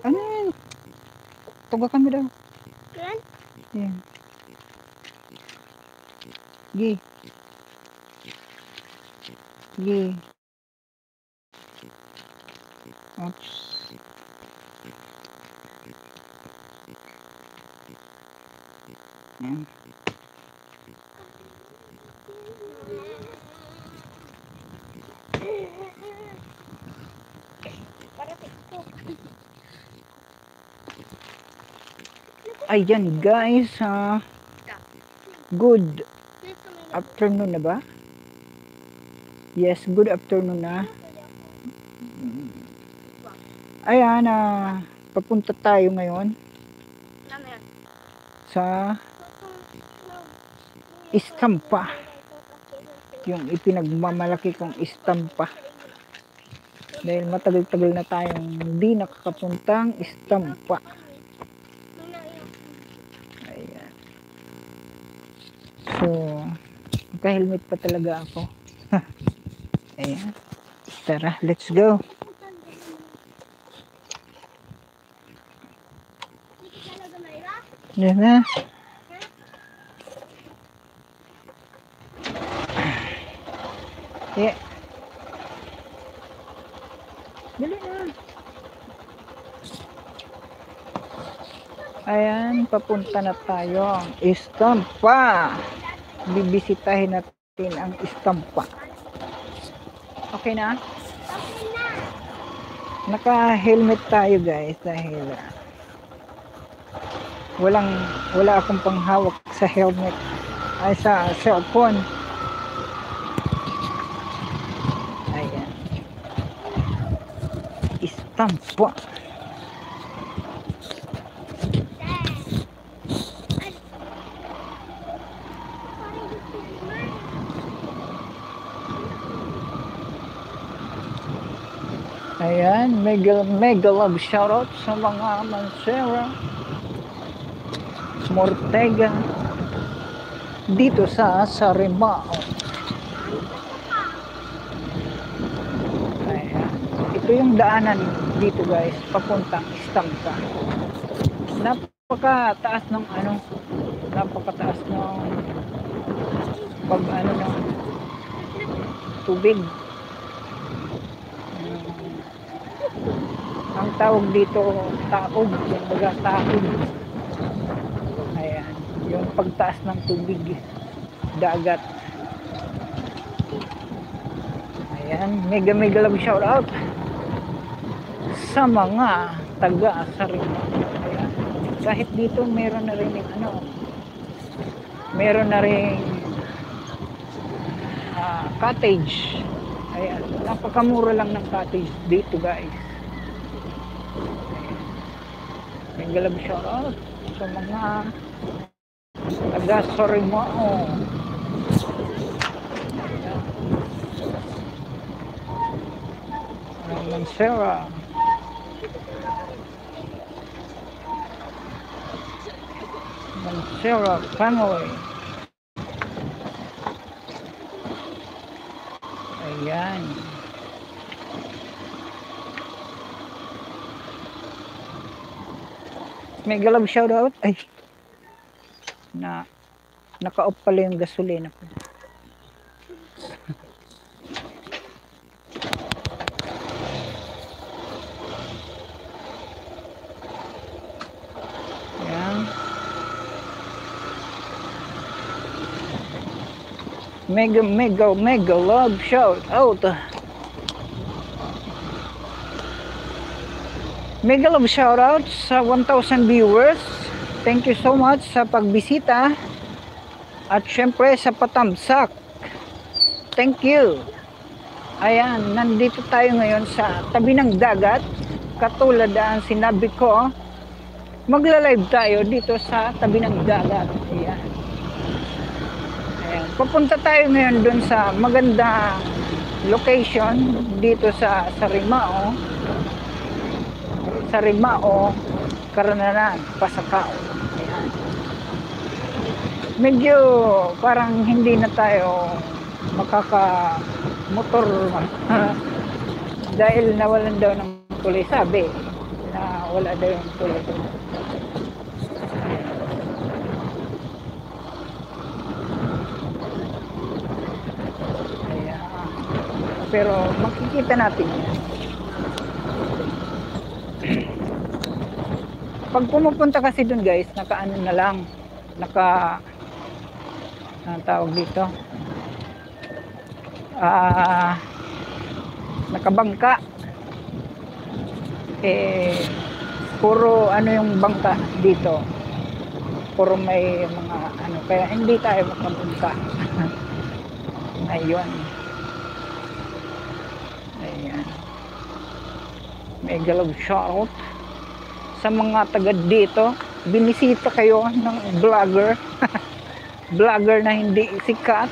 Ano yan? Tugakan mo daw. Yan? Yan. Gi. Gi. Oops. Ayan guys, ha. Good afternoon na ba? Yes, good afternoon na. Ayan, ah, papunta tayo ngayon sa istampa. Yung ipinagmamalaki kong istampa. Dahil matagal-tagal na tayong hindi nakakapuntang istampa. Ayan. So, naka-helmet pa talaga ako. Ayan. Tara, let's go. Yan na. Yeah. Dali na. Ayan, papunta na tayo. Istampa. Bibisitahin natin ang istampa. Okay na? Naka-helmet tayo guys dahil ah, walang wala akong panghawak sa helmet ay sa cellphone. Ayan. Istampa. Ayan, mega, mega love shoutout sa mga Mansera, Mortega, dito sa Sarimao. Ayan. Ito yung daanan dito guys, papuntang Istampa. Napakataas ng ano, napakataas ng pag ano ng tubig. Tawag dito taog yung baga taog. Ayan yung pagtaas ng tubig dagat. Ayan mega mega love shout out sa mga taga Sarima ayan kahit dito meron na rin ano meron na rin ah, cottage. Ayan napakamura lang ng cottage dito guys Minggalab shout out sa mga taga Sorimao. Mansera. Mansera family. Ayan. May galab shout out. Ay. Na naka-off pala yung gasolina ko. Mega, mega, mega love shout out. Mega love shoutout sa 1,000 viewers. Thank you so much sa pagbisita. At syempre sa patamsak. Thank you. Ayan, nandito tayo ngayon sa tabi ng dagat. Katulad ang sinabi ko, magla-live tayo dito sa tabi ng dagat. Ayan. Ayan. Papunta tayo ngayon dun sa maganda location dito sa Sarimao. Sarimao, Karananan, Pasakao. Ayan. Medyo parang hindi na tayo makaka motor dahil nawalan daw ng tuloy sabi na wala daw yung Kaya, pero makikita natin yan. Pag pumupunta kasi dun guys, naka ano na lang, naka, ang tawag dito, ah, nakabangka. Eh, puro ano yung bangka dito. Puro may mga ano, kaya hindi tayo makapunta. Ayun. Ayan. May galog shout sa mga taga dito. Binisita kayo ng vlogger. vlogger na hindi sikat.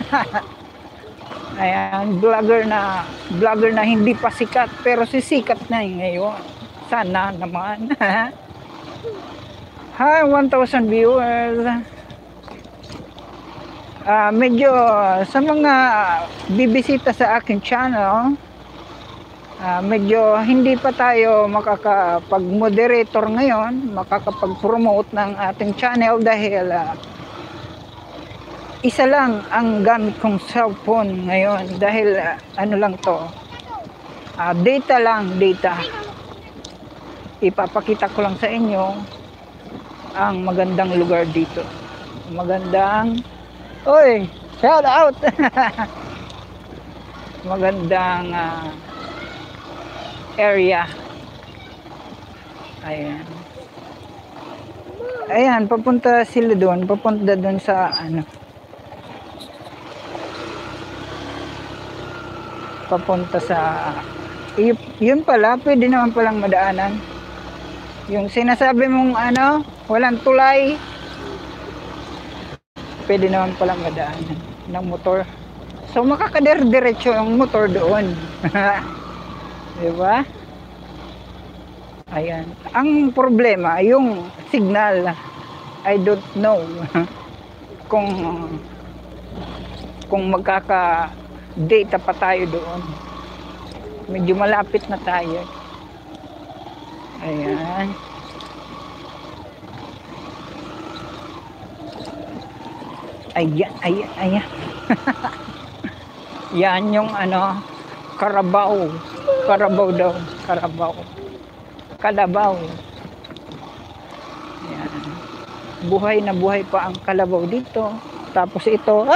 Ayan, vlogger na vlogger na hindi pa sikat pero sisikat na ngayon. Sana naman. Hi, 1,000 viewers. Ah, medyo sa mga bibisita sa aking channel, ah, medyo hindi pa tayo makakapag-moderator ngayon, makakapag-promote ng ating channel dahil ah, isa lang ang gamit kong cellphone ngayon dahil ah, ano lang to, ah, data lang, data. Ipapakita ko lang sa inyo ang magandang lugar dito. Magandang Oy, shout out. Magandang ah, area. Ayan. Ayan, papunta sila doon, papunta doon sa ano. Papunta sa yun pala, pwede naman palang madaanan. Yung sinasabi mong ano, walang tulay, pwede naman palang madaanan ng motor. So makakader-diretso yung motor doon. Di ba? Ayan. Ang problema, yung signal, I don't know kung kung magkaka data pa tayo doon. Medyo malapit na tayo. Ayan. Ayan, ayan, ayan. Yan yung ano, karabaw. Karabaw daw. Karabaw. Kalabaw. Yan. Buhay na buhay pa ang kalabaw dito. Tapos ito.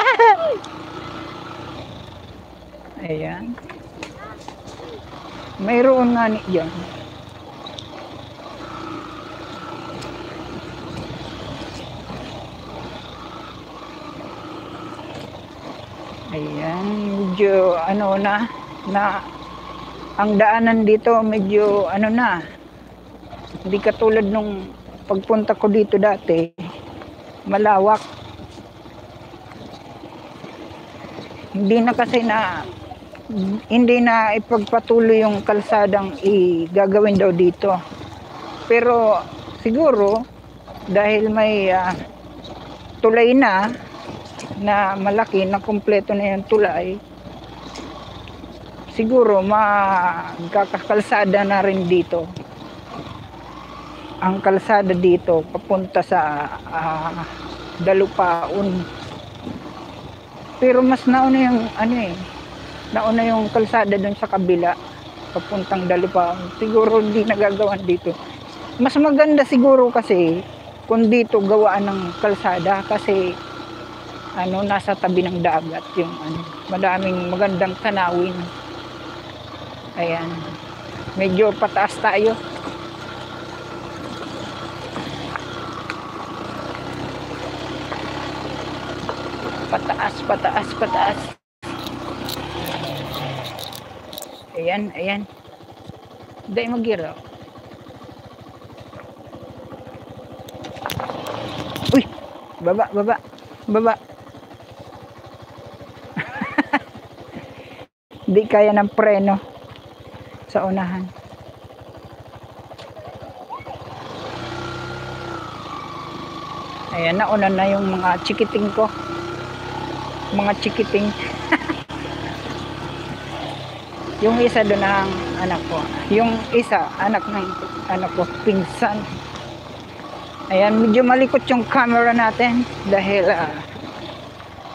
Ayan. Mayroon nga ni dyan. Ayan, medyo ano na, na ang daanan dito medyo ano na, hindi katulad nung pagpunta ko dito dati, malawak. Hindi na kasi na hindi na ipagpatuloy yung kalsadang igagawin daw dito. Pero siguro dahil may ah, tulay na na malaki na kumpleto na yung tulay siguro magkakakalsada na rin dito. Ang kalsada dito papunta sa ah, Dalupaon. Pero mas nauna yung ano eh nauna yung kalsada dun sa kabila papuntang Dalupaon. Siguro hindi nagagawan dito. Mas maganda siguro kasi kung dito gawaan ng kalsada kasi ano nasa tabi ng dagat yung ano madaming magandang tanawin ayan. Medyo pataas tayo. Pataas pataas pataas. Ayan ayan. Dahil magiraw uy baba baba baba. Di kaya ng preno sa unahan. Ayan, nauna na yung mga chikiting ko. Mga chikiting. Yung isa doon ang anak ko. Yung isa, anak ng anak ko, pinsan. Ayan, medyo malikot yung camera natin dahil ah,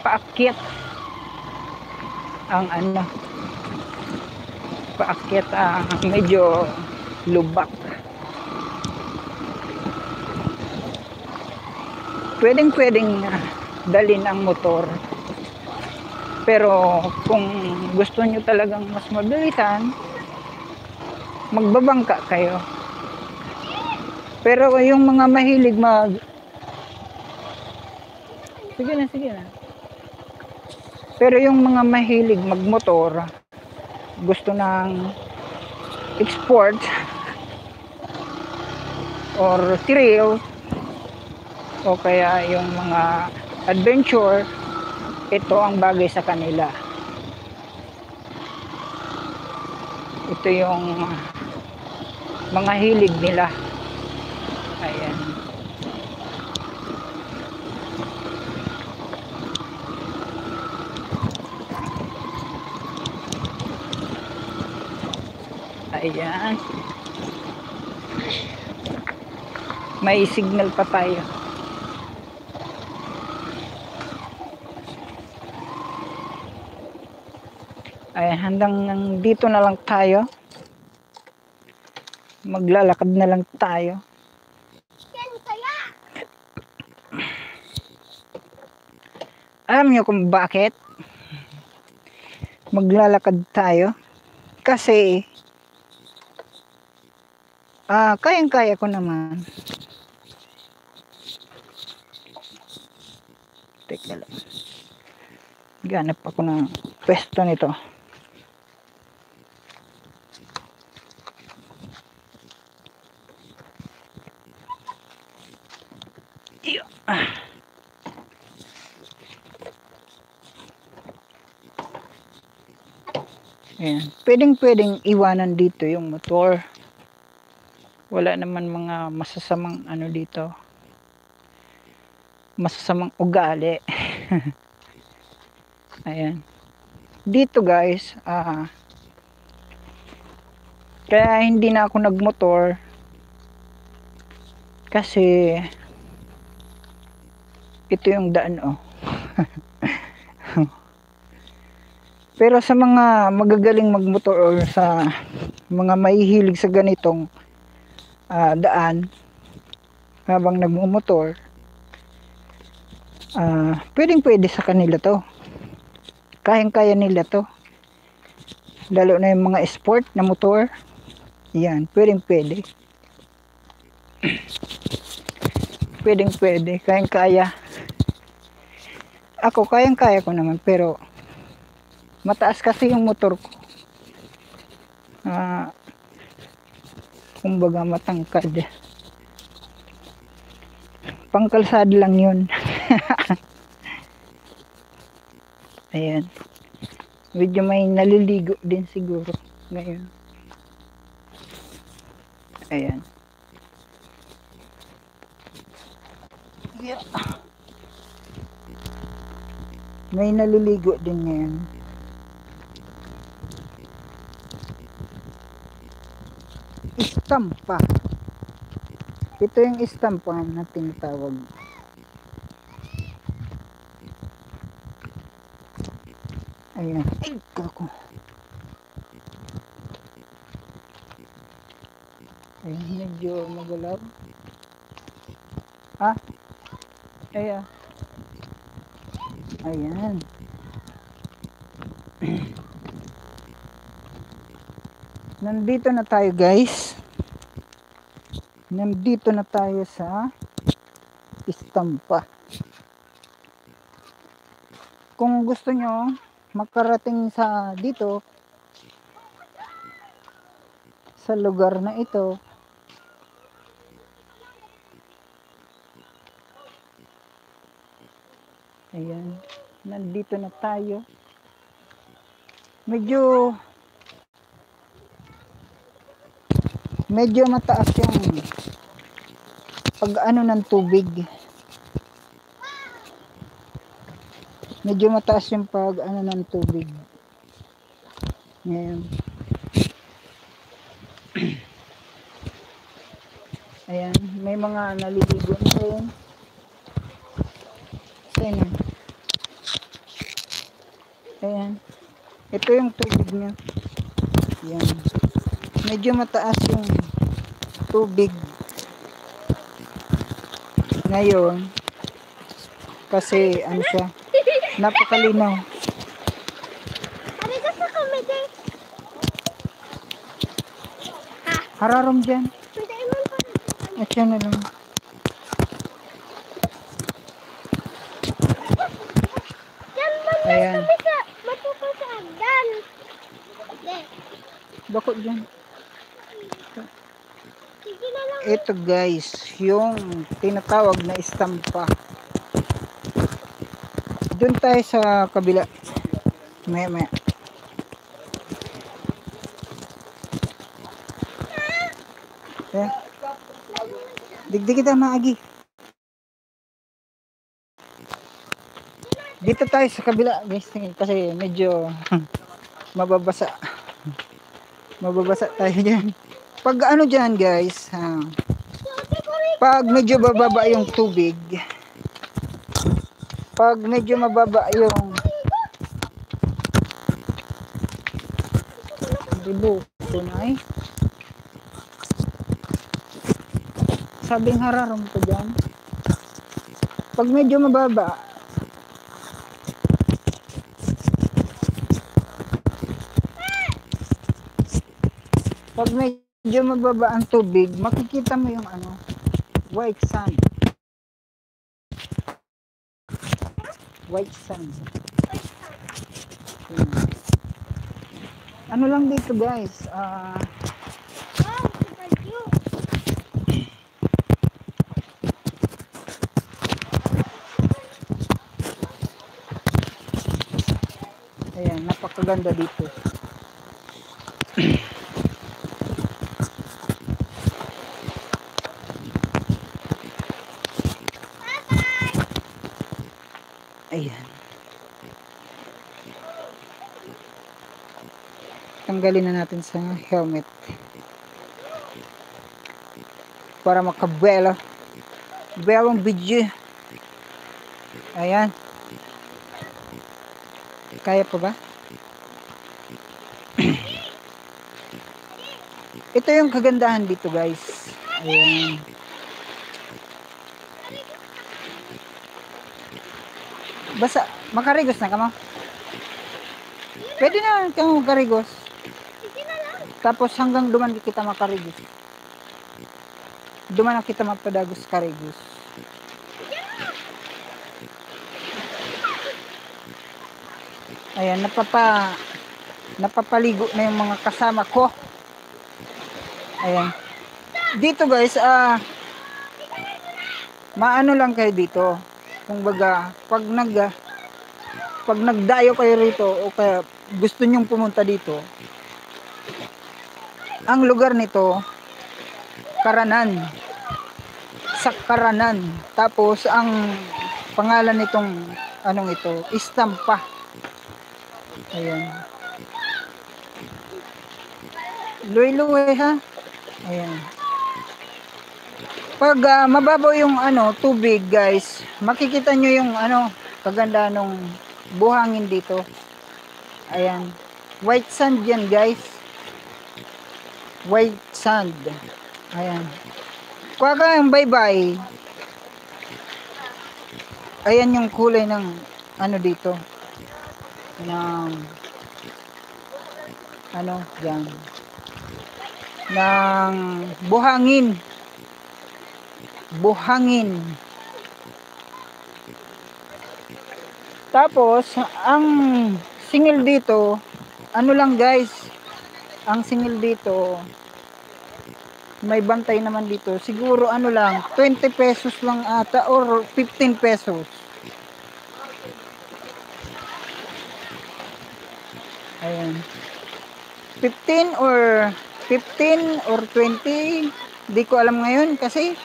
paakyat ang ano paakyat ang medyo lubak. Pwedeng pwedeng ah, dalin ang motor. Pero kung gusto nyo talagang mas mabilisan, magbabangka kayo. Pero yung mga mahilig mag... Sige na, sige na. Pero yung mga mahilig magmotor, gusto ng export or thrill o kaya yung mga adventure, ito ang bagay sa kanila. Ito yung mga hilig nila. Ayan. Ayan. May signal pa tayo. Ay, hanggang dito na lang tayo. Maglalakad na lang tayo. Alam niyo kung bakit? Maglalakad tayo. Kasi, ah, kayang-kaya ko naman. Teka lang. Ganap ako ng pwesto nito. Ayan. Pwedeng pwedeng iwanan dito yung motor. Wala naman mga masasamang ano dito. Masasamang ugali. Ayan. Dito guys, ah kaya hindi na ako nagmotor kasi ito yung daan oh. Pero sa mga magagaling magmotor or sa mga mahihilig sa ganitong ah, daan habang nagmumotor, ah pwedeng pwede sa kanila to. Kayang-kaya nila to. Lalo na yung mga sport na motor. Yan, pwedeng pwede. pwedeng pwede, kayang-kaya. Ako, kayang-kaya ko naman, pero mataas kasi yung motor ko. Ah, kumbaga matangkad. Pangkalsada lang yun. Ayan. Medyo may naliligo din siguro ngayon. Ayan. Yeah. May naliligo din ngayon. Istampa. Ito yung istampa na tinatawag. Ayan. Ay, kako. Ayan, medyo magalaw. Ah? Ayan. Ayan. Nandito na tayo guys. Nandito na tayo sa istampa. Kung gusto nyo makarating sa dito sa lugar na ito ayan nandito na tayo medyo medyo mataas yung pag ano ng tubig. Medyo mataas yung pag ano ng tubig. Ngayon. Ayan may mga naliligo na rin. Ayan ayan. Ito yung tubig niya. Ayan. Medyo mataas yung tubig. Ngayon, kasi ano siya, napakalinaw. Hararom dyan. At yan na lang. Ayan. Bako dyan. Ito guys, yung tinatawag na istampa. Doon tayo sa kabila. Maya maya. Eh. Digdig kita maagi. Dito tayo sa kabila guys kasi medyo mababasa. Mababasa tayo dyan. Pag ano dyan guys, ha. Pag medyo bababa yung tubig, pag medyo mababa yung dibo kunay sabing hararom ko dyan. Pag medyo mababa pag medyo mababa ang tubig makikita mo yung ano white sand white sand Yun. ano lang dito guys ah Oh, si Bagyo. ayan napakaganda dito ayan tanggalin na natin sa helmet para makabuelo buelong video ayan kaya pa ba? Ito yung kagandahan dito guys. Ayan. Basta, makarigos na ka mo? Pwede na ka makarigos. Tapos hanggang duman kita makarigos. Duman na kita magpadagos karigos. Ayan, napapa napapaligo na yung mga kasama ko. Ayan. Dito guys, ah maano lang kayo dito. Kung baga, pag nag pag nagdayo kayo rito o kaya gusto nyong pumunta dito, ang lugar nito Karanan. Sa Karanan. Tapos ang pangalan nitong anong ito, Istampa. Ayan. Luy-luy ha. Ayan. Pag ah, mababaw yung ano, tubig guys, makikita nyo yung ano, kaganda nung buhangin dito. Ayan. White sand yan guys. White sand. Ayan. Kuha ka bye-bye. Ayan yung kulay ng ano dito. Ng ano, yan. Ng buhangin. Buhangin. Tapos, ang singil dito, ano lang guys, ang singil dito, may bantay naman dito. Siguro ano lang, 20 pesos lang ata or 15 pesos. Ayan. 15 or 15 or 20, di ko alam ngayon kasi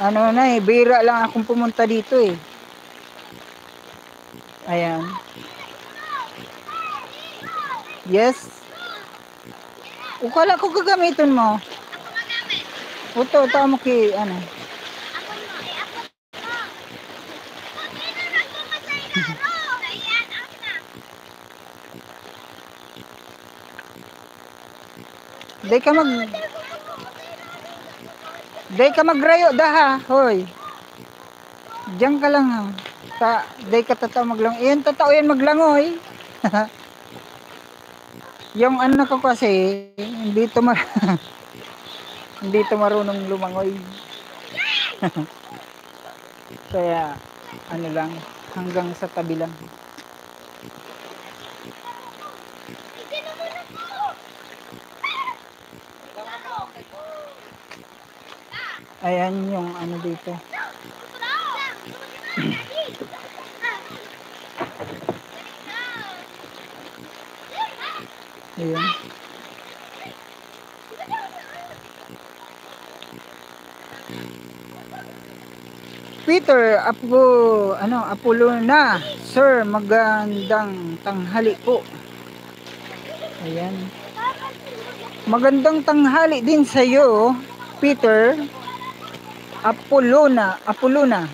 ano na eh, bira lang akong pumunta dito eh. Ayan. Yes. Ukala ko gagamitin mo. Uto, ito mo ki, ano. Ako mo, ako mo. Ayan, ako na. Day ka mag... Day ka magrayo da ha, hoy. Diyan ka lang ha. Ta, day ka tataw maglang. Iyan tataw yan maglangoy. Yung ano ko kasi, hindi to mar... hindi to marunong lumangoy. Kaya, ano lang, hanggang sa tabi lang. Ayan yung ano dito. Ayan. Peter, Apo, ano, Apollo na. Sir, magandang tanghali po. Ayan. Magandang tanghali din sa iyo, Peter. Apolona, Apolona.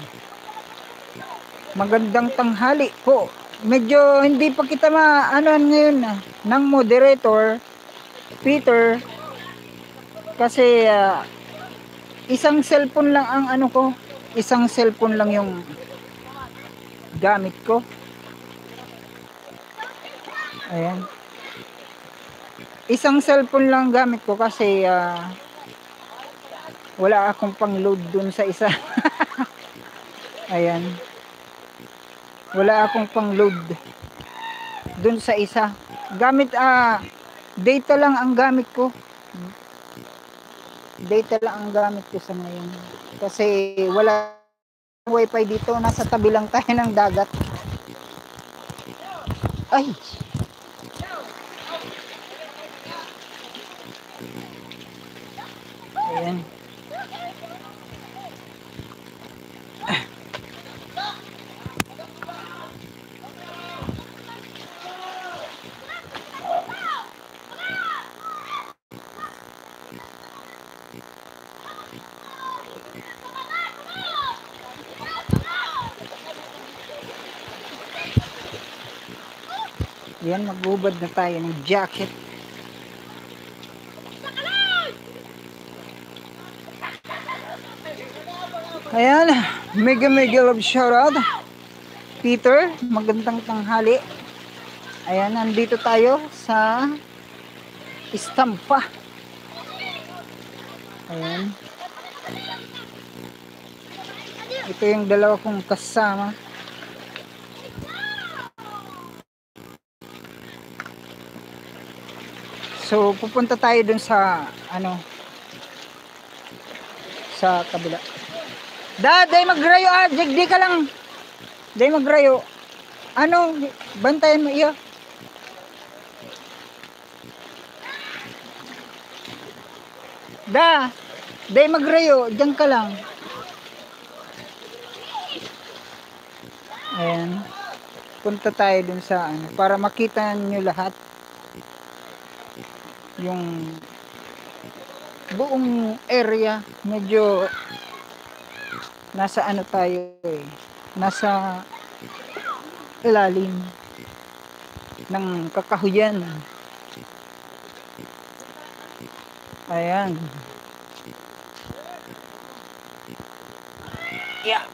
Magandang tanghali po. Medyo hindi pa kita maano ngayon ah, ng moderator, Peter. Kasi ah, isang cellphone lang ang ano ko, isang cellphone lang yung gamit ko. Ayan. Isang cellphone lang gamit ko kasi ah, wala akong pang-load dun sa isa. Ayan. Wala akong pang-load dun sa isa. Gamit ah data lang ang gamit ko. Data lang ang gamit ko sa ngayon. Kasi wala wifi dito. Nasa tabi lang tayo ng dagat. Ay! Ayan. Yan, magbubad na tayo ng jacket. Ayan, mega mega love shoutout. Peter, magandang tanghali. Ayan, nandito tayo sa Istampa. Ayan. Ito yung dalawa kong kasama. So, pupunta tayo dun sa, ano, sa kabila. Da, day magrayo ah, di, di ka lang. Day magrayo. Ano, bantayan mo iyo. Da, day magrayo, diyan ka lang. Ayan. Punta tayo dun sa ano, para makita nyo lahat yung buong area medyo nasa ano tayo eh nasa ilalim ng kakahuyan. Ayan. Yeah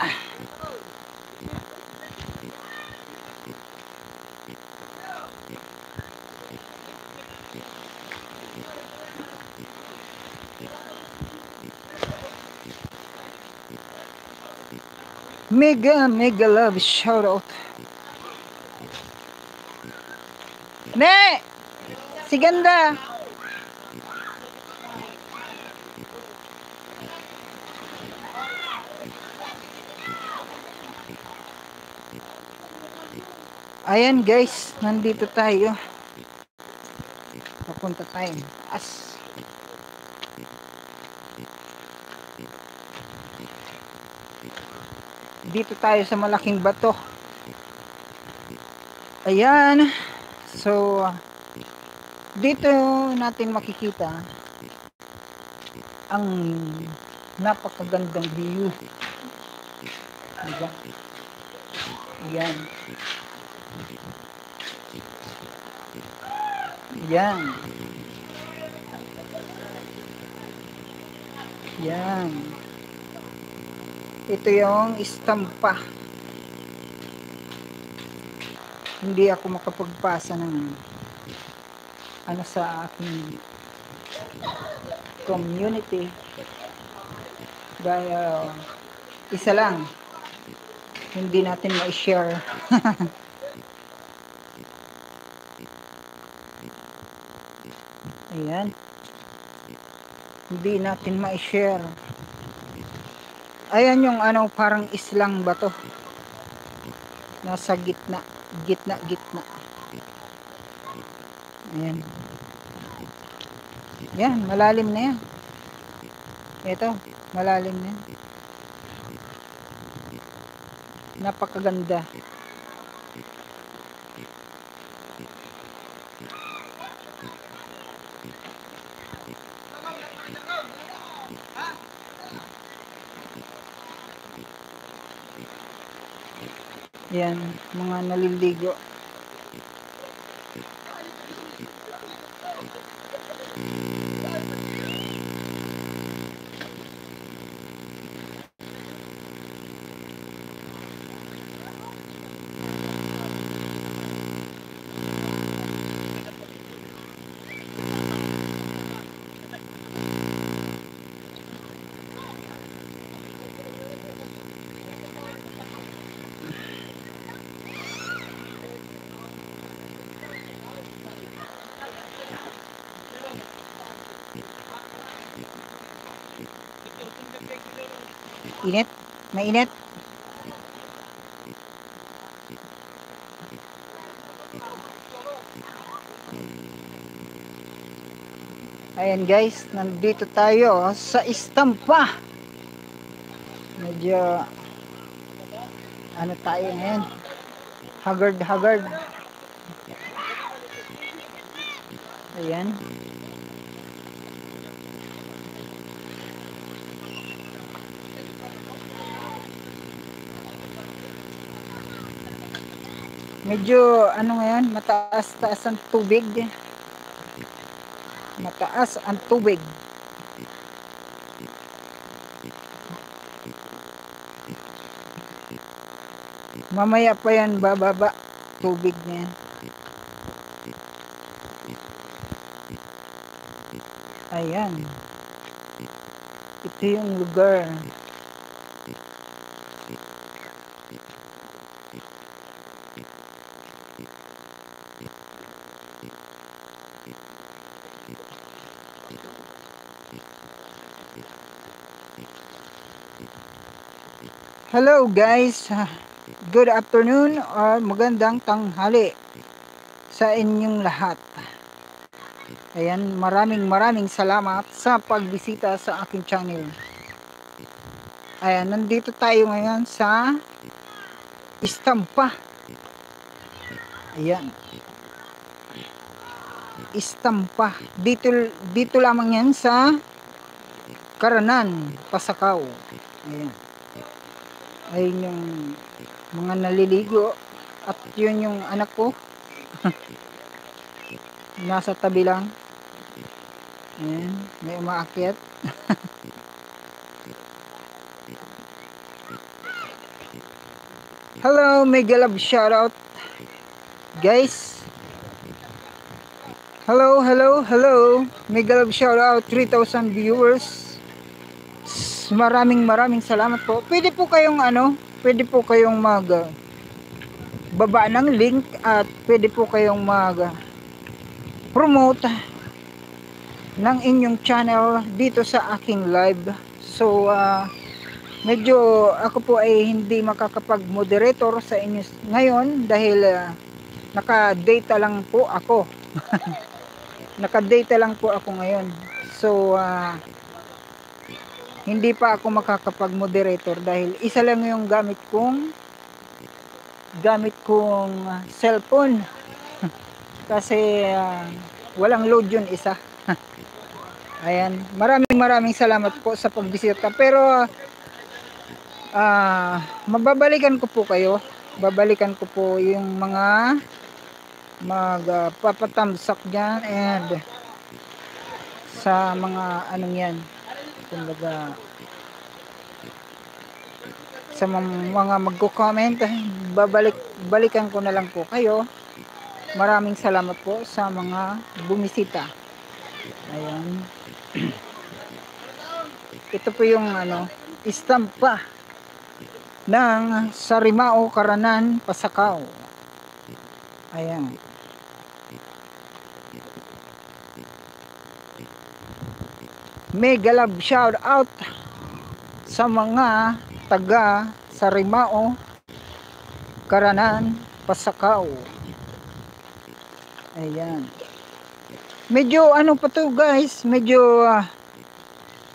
Mega, mega love shout out. Ne! Si ganda! Ayan guys, nandito tayo. Papunta tayo. As. Dito tayo sa malaking bato ayan so dito natin makikita ang napakagandang view. Diba? Yan. Yan. Yan. Ito yung istampa. Hindi ako makapagpasa ng ano sa aking community. Dahil uh, isa lang. Hindi natin ma-share. Ayan. Hindi natin ma-share ayan yung ano parang islang ba to? Nasa gitna gitna gitna. Ayan. Yan malalim na yan. Ito malalim na yan. Napakaganda yan mga naliligo mainit Ayan guys, nandito tayo sa istampa. Medyo ano tayo ngayon? Haggard haggard. Ayan. Medyo ano ngayon, mataas-taas ang tubig. Mataas ang tubig. Mamaya pa yan bababa tubig na yan. Ayan. Ito yung lugar. Hello guys. Good afternoon or magandang tanghali sa inyong lahat. Ayan, maraming maraming salamat sa pagbisita sa aking channel. Ayan, nandito tayo ngayon sa Istampa. Ayan. Istampa. Dito, dito lamang yan sa Karanan, Pasakaw. Ayan. Ayun yung mga naliligo. At yun yung anak ko. Nasa tabi lang. Ayan, may umaakyat. Hello, mega love shoutout. Guys. Hello, hello, hello. Mega love shoutout 3,000 viewers. Maraming maraming salamat po. Pwede po kayong ano, pwede po kayong mag uh, baba ng link at pwede po kayong mag uh, promote ng inyong channel dito sa aking live. So, uh, medyo ako po ay hindi makakapag-moderator sa inyo ngayon dahil uh, naka-data lang po ako. naka-data lang po ako ngayon. So, uh, hindi pa ako makakapag-moderator dahil isa lang yung gamit kong gamit kong uh, cellphone kasi uh, walang load yun isa Ayan, maraming maraming salamat po sa pagbisita. Pero ah mababalikan ko po kayo. Babalikan ko po yung mga magpapatamsak dyan and sa mga anong yan. Kumbaga sa mga magko-comment, babalik balikan ko na lang po kayo. Maraming salamat po sa mga bumisita. Ayan. Ito po yung ano, istampa ng Sarimao Karanan Pasakaw. Ayan. Mega love shout out sa mga taga Sarimao Karanan Pasakaw. Ayan. Medyo ano pa to guys, medyo ah,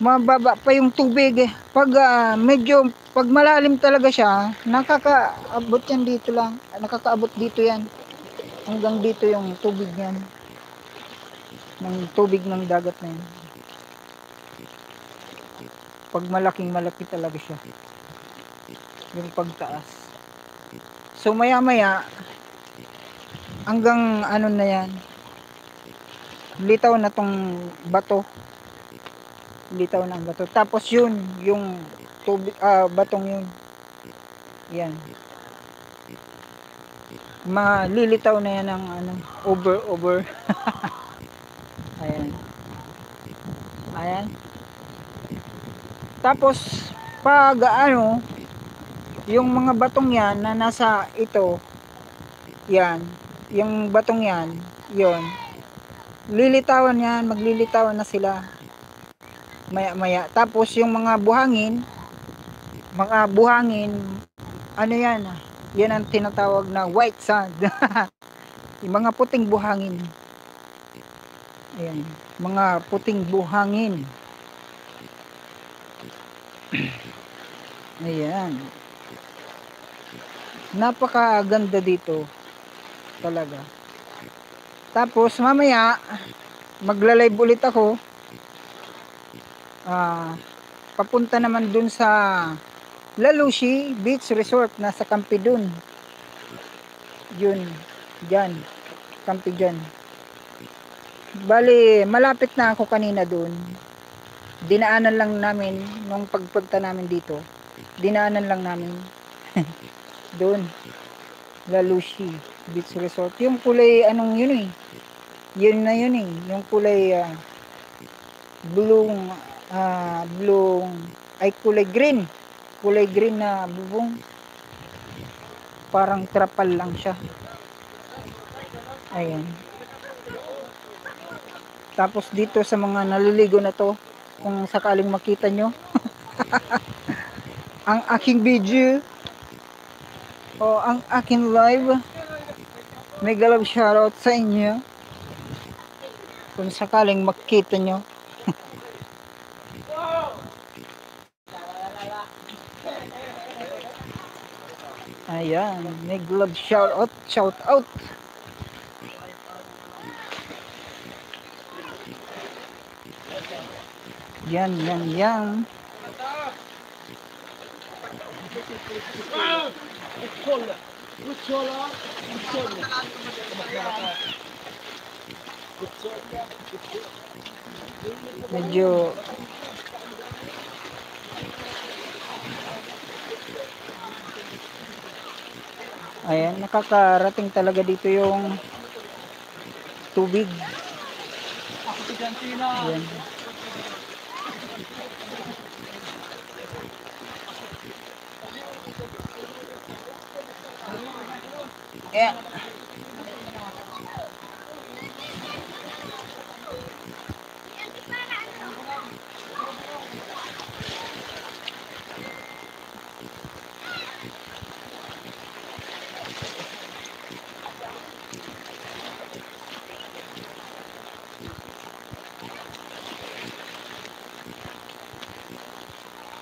mababa pa yung tubig. eh. Pag ah, medyo pag malalim talaga siya, nakakaabot yan dito lang. Nakakaabot dito yan. Hanggang dito yung tubig yan. Ng tubig ng dagat na yan. Pag malaking malaki talaga siya. Yung pagtaas. So maya maya, hanggang ano na yan, litaw na tong bato. Litaw na ang bato. Tapos yun, yung tubig, ah, batong yun. Yan. Malilitaw na yan ng ano, over, over. Ayan. Ayan. Tapos, pag ano, yung mga batong yan na nasa ito, yan, yung batong yan, yon lilitawan yan, maglilitawan na sila maya maya. Tapos yung mga buhangin, mga buhangin, ano yan, yan ang tinatawag na white sand. yung mga puting buhangin. Ayan, mga puting buhangin. Ayan. Napakaganda dito. Talaga. Tapos mamaya magla-live ulit ako. Ah, papunta naman dun sa Lalushi Beach Resort nasa Campidun. Yun, diyan. Campi dyan. Bali, malapit na ako kanina dun. Dinaanan lang namin nung pagpunta namin dito. Dinaanan lang namin doon. Lalushi Beach Resort. Yung kulay anong yun eh. Yun na yun eh. Yung kulay ah, blue ah, blue ay kulay green. Kulay green na bubong. Parang trapal lang siya. Ayan. Tapos dito sa mga naliligo na to, kung sakaling makita nyo, ang aking video o ang aking live, may galab shoutout sa inyo. Kung sakaling makita nyo. Ayan, may glove shout out, shout out. Yan, yan, yan. Medyo Ayan, nakakarating talaga dito yung tubig. Ayan. Yeah.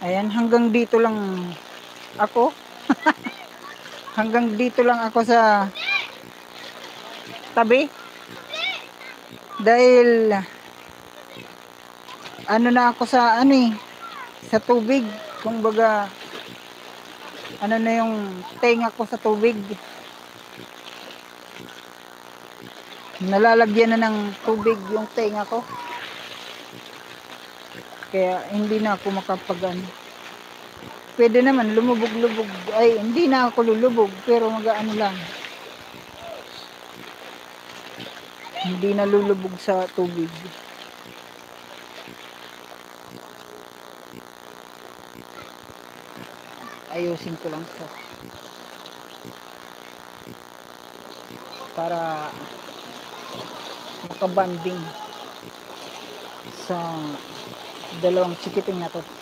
Ayan, hanggang dito lang ako. Hanggang dito lang ako sa tabi. Dahil ano na ako sa ano eh, sa tubig. Kumbaga, ano na yung tenga ko sa tubig. Nalalagyan na ng tubig yung tenga ko. Kaya hindi na ako makapag ano. Pwede naman lumubog-lubog. Ay, hindi na ako lulubog pero mag-ano lang. Hindi na lulubog sa tubig. Ayusin ko lang sa para makabanding sa dalawang chikiting na to.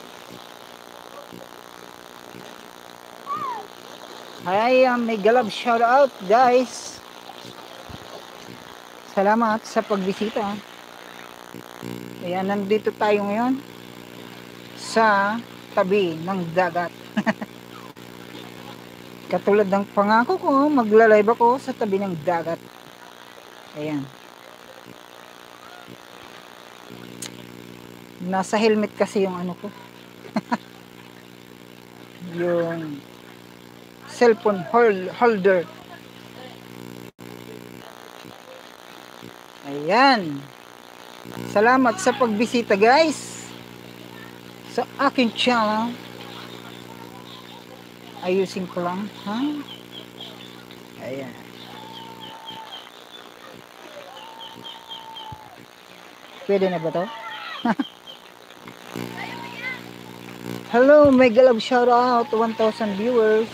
Hi, um, may galab shout out guys. Salamat sa pagbisita. Ayan, nandito tayo ngayon sa tabi ng dagat. Katulad ng pangako ko, magla-live ako sa tabi ng dagat. Ayan. Nasa helmet kasi yung ano ko. yung cellphone hol- holder. Ayan. Salamat sa pagbisita guys. Sa aking channel. Ayusin ko lang. Ha? Ayan. Pwede na ba to? Hello, mega love shout out 1,000 viewers.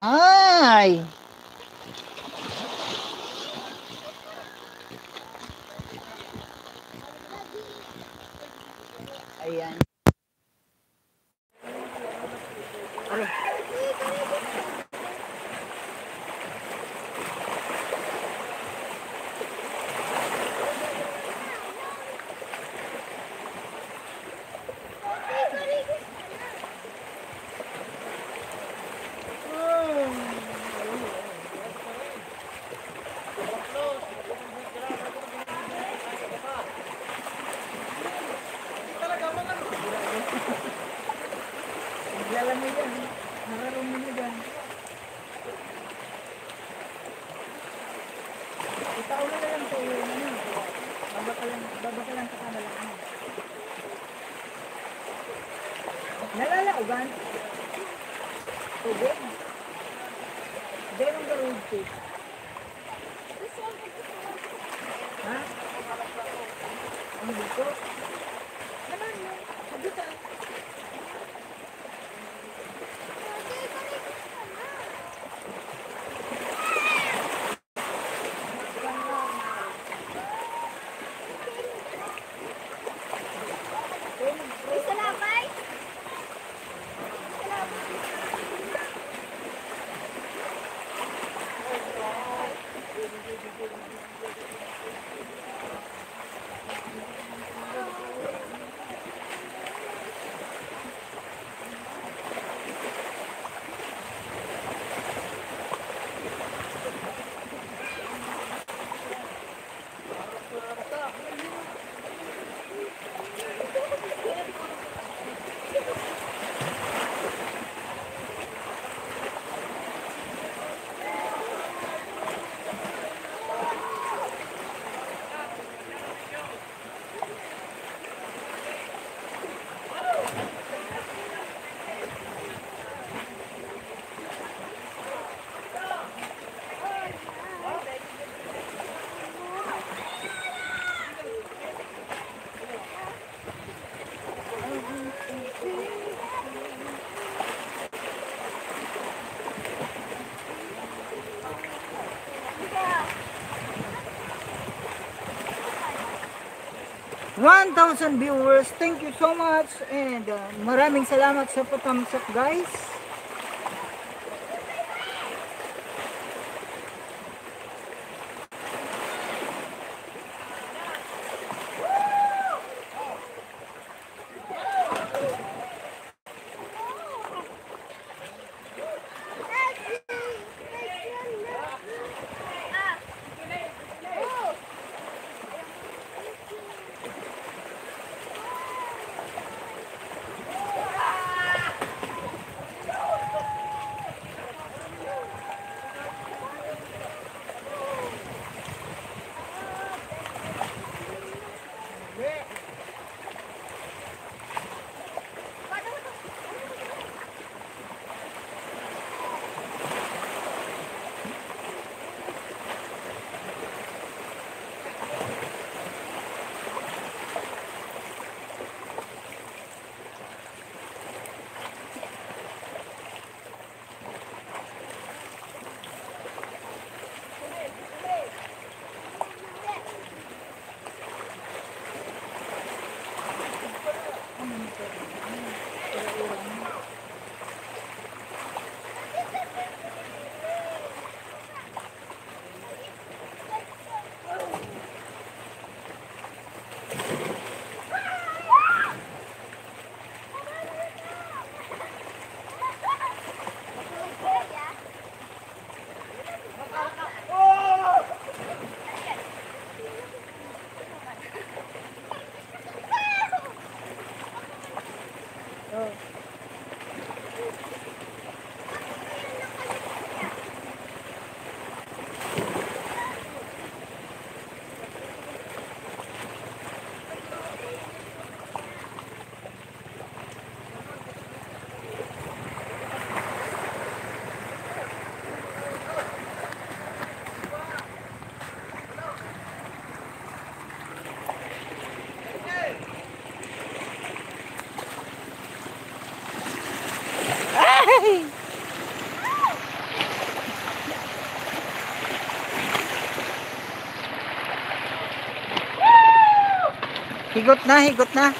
Ay! Ayan. Ano? Lala mo yan. Nararunod mo yan. Itaw na lang sa iyo. Ano? Baba ka lang, baba ka lang sa kamala. Ano? Nalalaugan? Tubig? There on the road too. Ha? Ang buko? 1,000 viewers. Thank you so much and uh, maraming salamat sa patamsak guys. Higot na, higot na.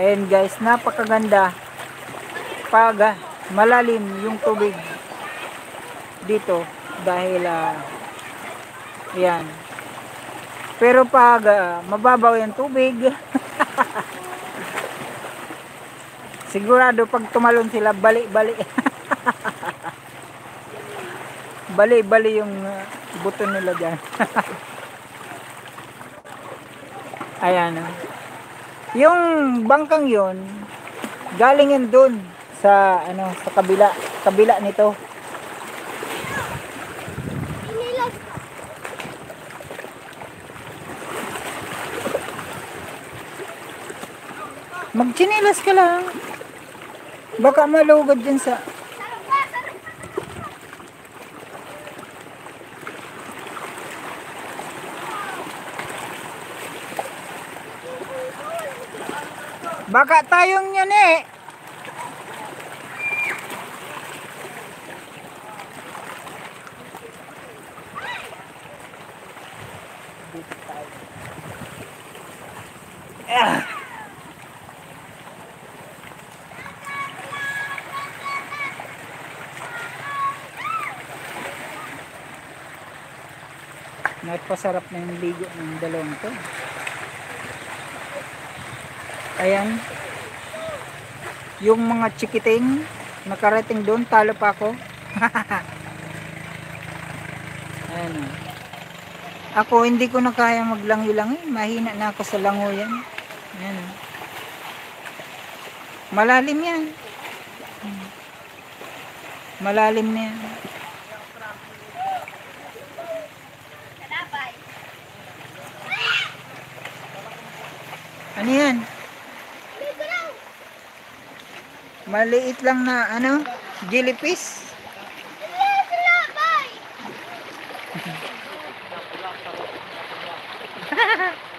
Ayan guys, napakaganda. Pag ah, malalim yung tubig dito dahil ah, yan. Pero pag ah, mababaw yung tubig, sigurado pag tumalon sila, bali-bali. bali-bali yung buto nila dyan. Ayan. ah. Yung bangkang yon galing yun dun sa ano sa kabila kabila nito. Inilas. Magchinilas ka lang. Baka malugod din sa Baka tayong yan eh. Ah. Napasarap na yung ligo ng dalawang to. Ayan. Yung mga chikiting nakarating doon, talo pa ako. Ayan. Ako, hindi ko na kaya maglangi-langi. Mahina na ako sa langoyan. Ayan o. Malalim yan. Malalim na yan. Kalabay. Ano yan? Dito lang. Maliit lang na ano? Jellyfish? Inilas kalabay.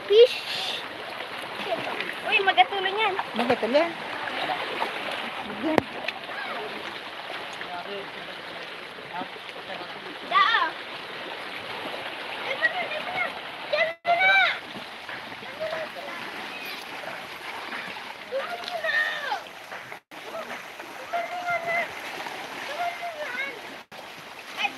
Fish. Uy, magatulong yan. Magatal yan. Yan. Daa. Ay, ba't dito na? Diyan mo na. Diyan mo na. Ay,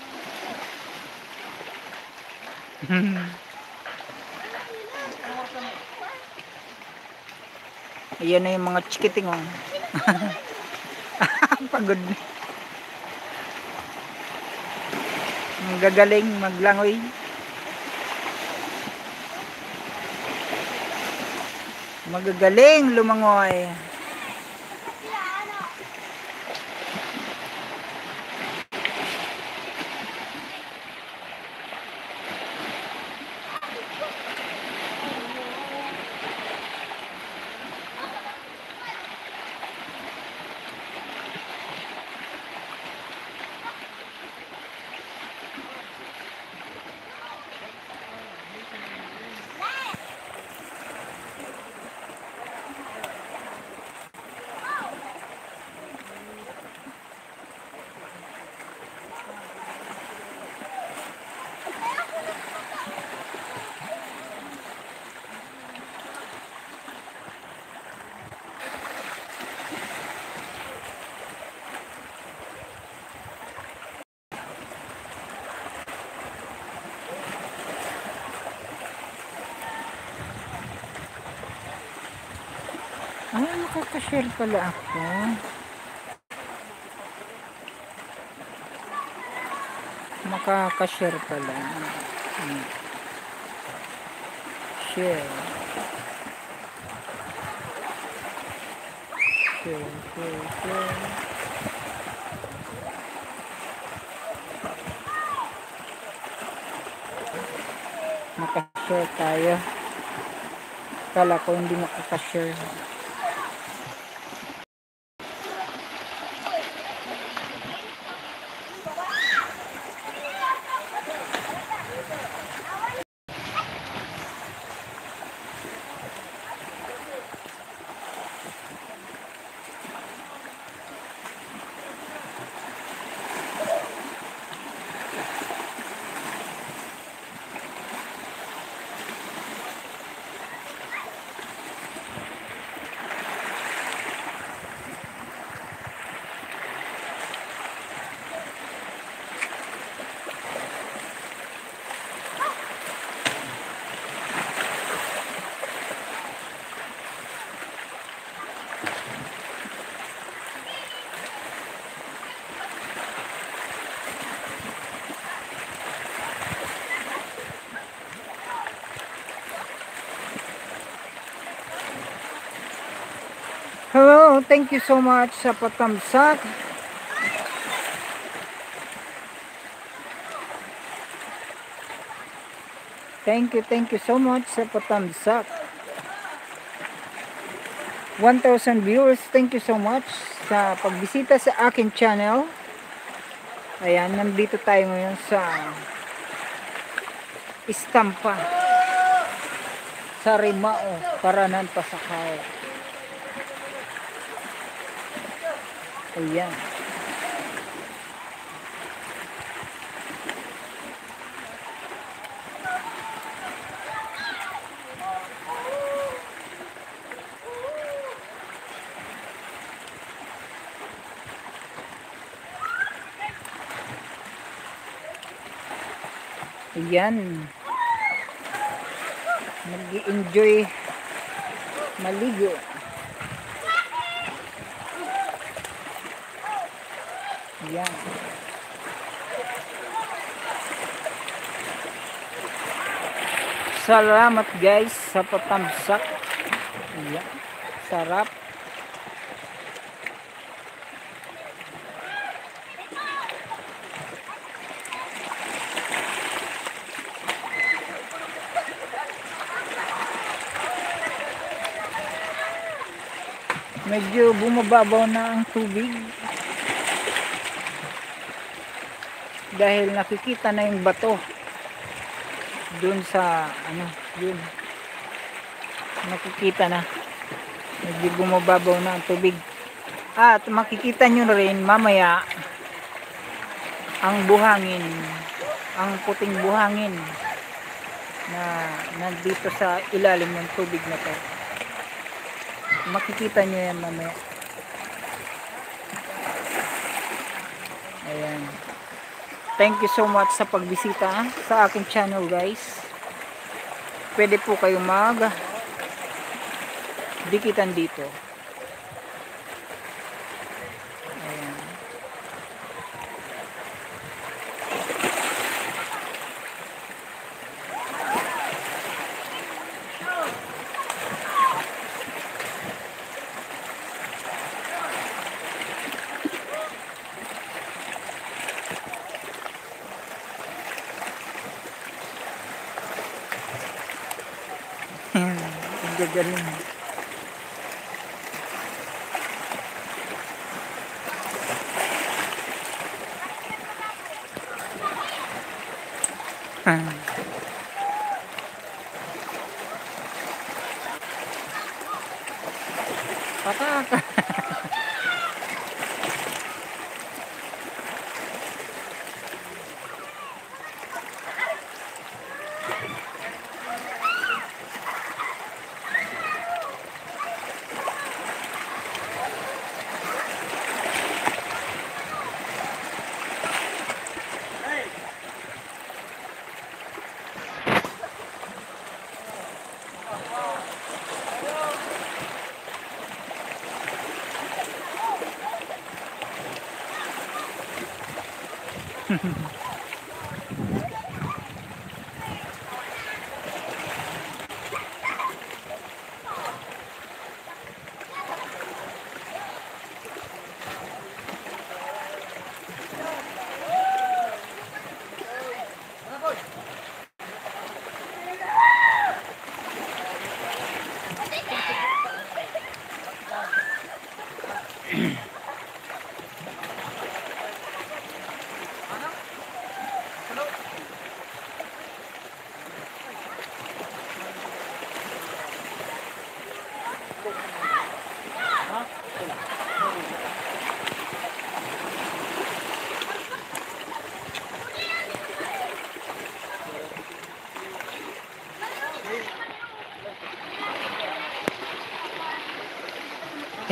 Ayan na yung mga chikiting oh. Pagod na. Ang gagaling maglangoy. Magagaling lumangoy. sila, ano? Ay, nakakashare pala ako. makakashare pala. Hmm. Share. Share, share, share. Makashare tayo. Kala ko hindi makakashare. Hello, thank you so much sa patamsak. Thank you, thank you so much sa patamsak. 1,000 viewers, thank you so much sa pagbisita sa akin channel. Ayan, nandito tayo ngayon sa Istampa sa Rimao, Paranan, Pasakay. Ayan. Ayan. Nag-enjoy maligo. Ayan. Salamat guys sa patamsak. Ayan. Sarap. Medyo bumababaw na ang tubig. Dahil nakikita na yung bato. Doon sa ano, yun. Nakikita na. Medyo bumababaw na ang tubig. At makikita nyo rin mamaya ang buhangin, ang puting buhangin na nandito sa ilalim ng tubig na to makikita nyo yan mamaya ayan thank you so much sa pagbisita sa aking channel guys. Pwede po kayo mag dikitan dito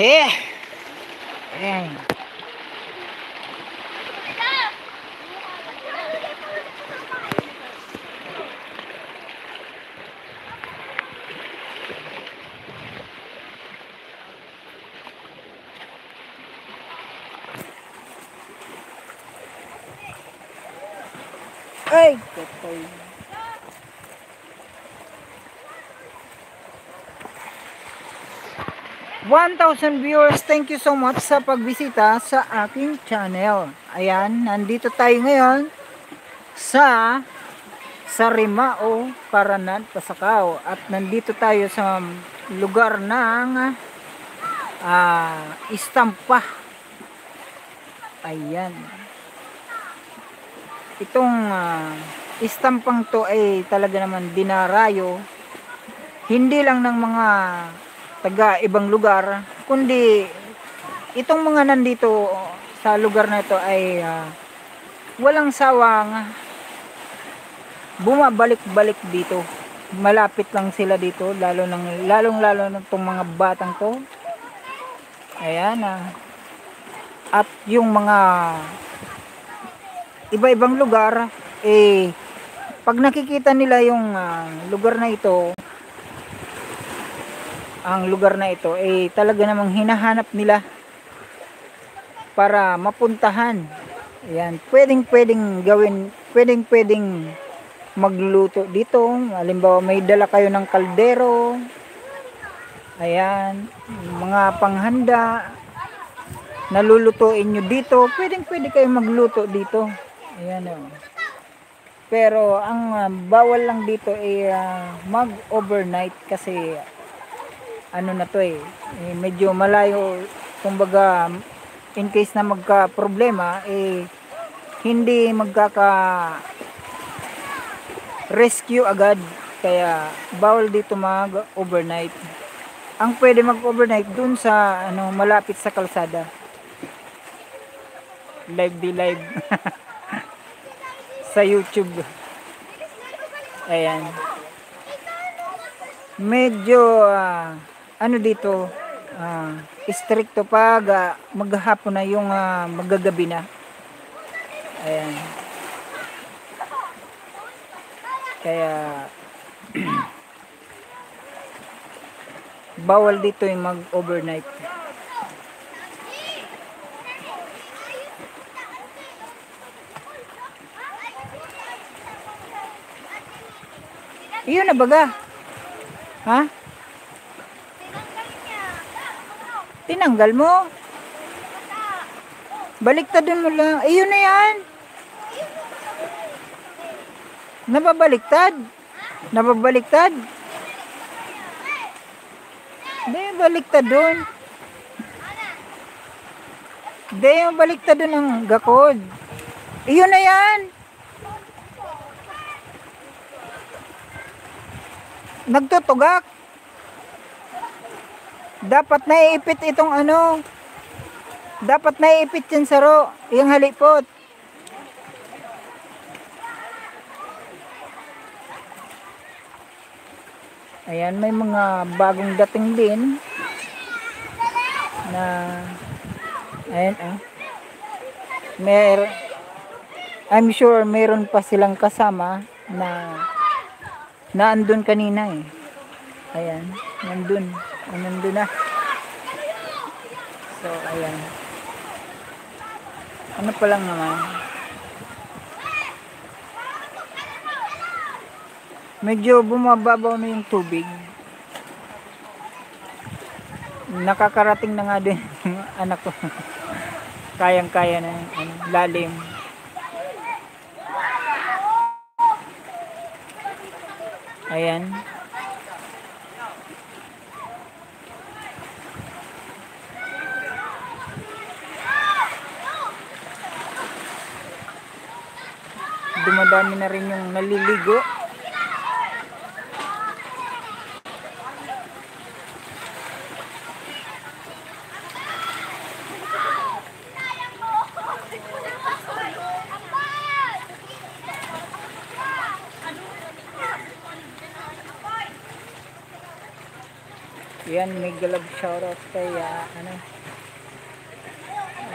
ええー。Ay, qué estoy. 1,000 viewers. Thank you so much sa pagbisita sa aking channel. Ayan, nandito tayo ngayon sa Sarimao, Paranan, Pasakaw. At nandito tayo sa lugar ng uh, Istampa. Ayan. Itong uh, istampang to ay talaga naman dinarayo hindi lang ng mga taga ibang lugar kundi itong mga nandito sa lugar na ito ay ah, walang sawang bumabalik-balik dito malapit lang sila dito lalo ng lalong lalo ng tong mga batang to ayan ah. at yung mga iba-ibang lugar eh pag nakikita nila yung ah, lugar na ito ang lugar na ito eh talaga namang hinahanap nila para mapuntahan. Ayan pwedeng pwedeng gawin pwedeng pwedeng magluto dito. Halimbawa may dala kayo ng kaldero. Ayan mga panghanda nalulutuin nyo dito. Pwedeng pwede kayo magluto dito. Ayan o pero ang ah, bawal lang dito ay ah, mag overnight kasi ano na to eh, eh medyo malayo. Kumbaga in case na magka problema eh hindi magkaka rescue agad. Kaya bawal dito mag overnight ang pwede mag overnight dun sa ano malapit sa kalsada. Live di live. Sa youtube. Ayan. Medyo ah, ano dito ah, stricto pag ah, maghapon na yung ah, magagabi na. Ayan. Kaya bawal dito yung mag overnight iyon na baga. Ha tinanggal mo? Baliktadon mo lang. Iyon na yan. Nababaliktad? Nababaliktad? Hindi baliktad doon. Hindi yung baliktad doon ang gakod. Iyon na yan. Nagtutugak dapat naiipit itong ano. Dapat naiipit yan saro yung halipot. Ayan may mga bagong dating din na ayan ah. Mer I'm sure meron pa silang kasama na na andun kanina eh. Ayan nandun Ah, nandun na. So ayan. Ano pa lang naman? Medyo bumababaw na yung tubig. Nakakarating na nga din anak ko. Kayang kaya na ano, lalim. Ayan dumadami na rin yung naliligo Yan, may galab shoutout kay ah, ano,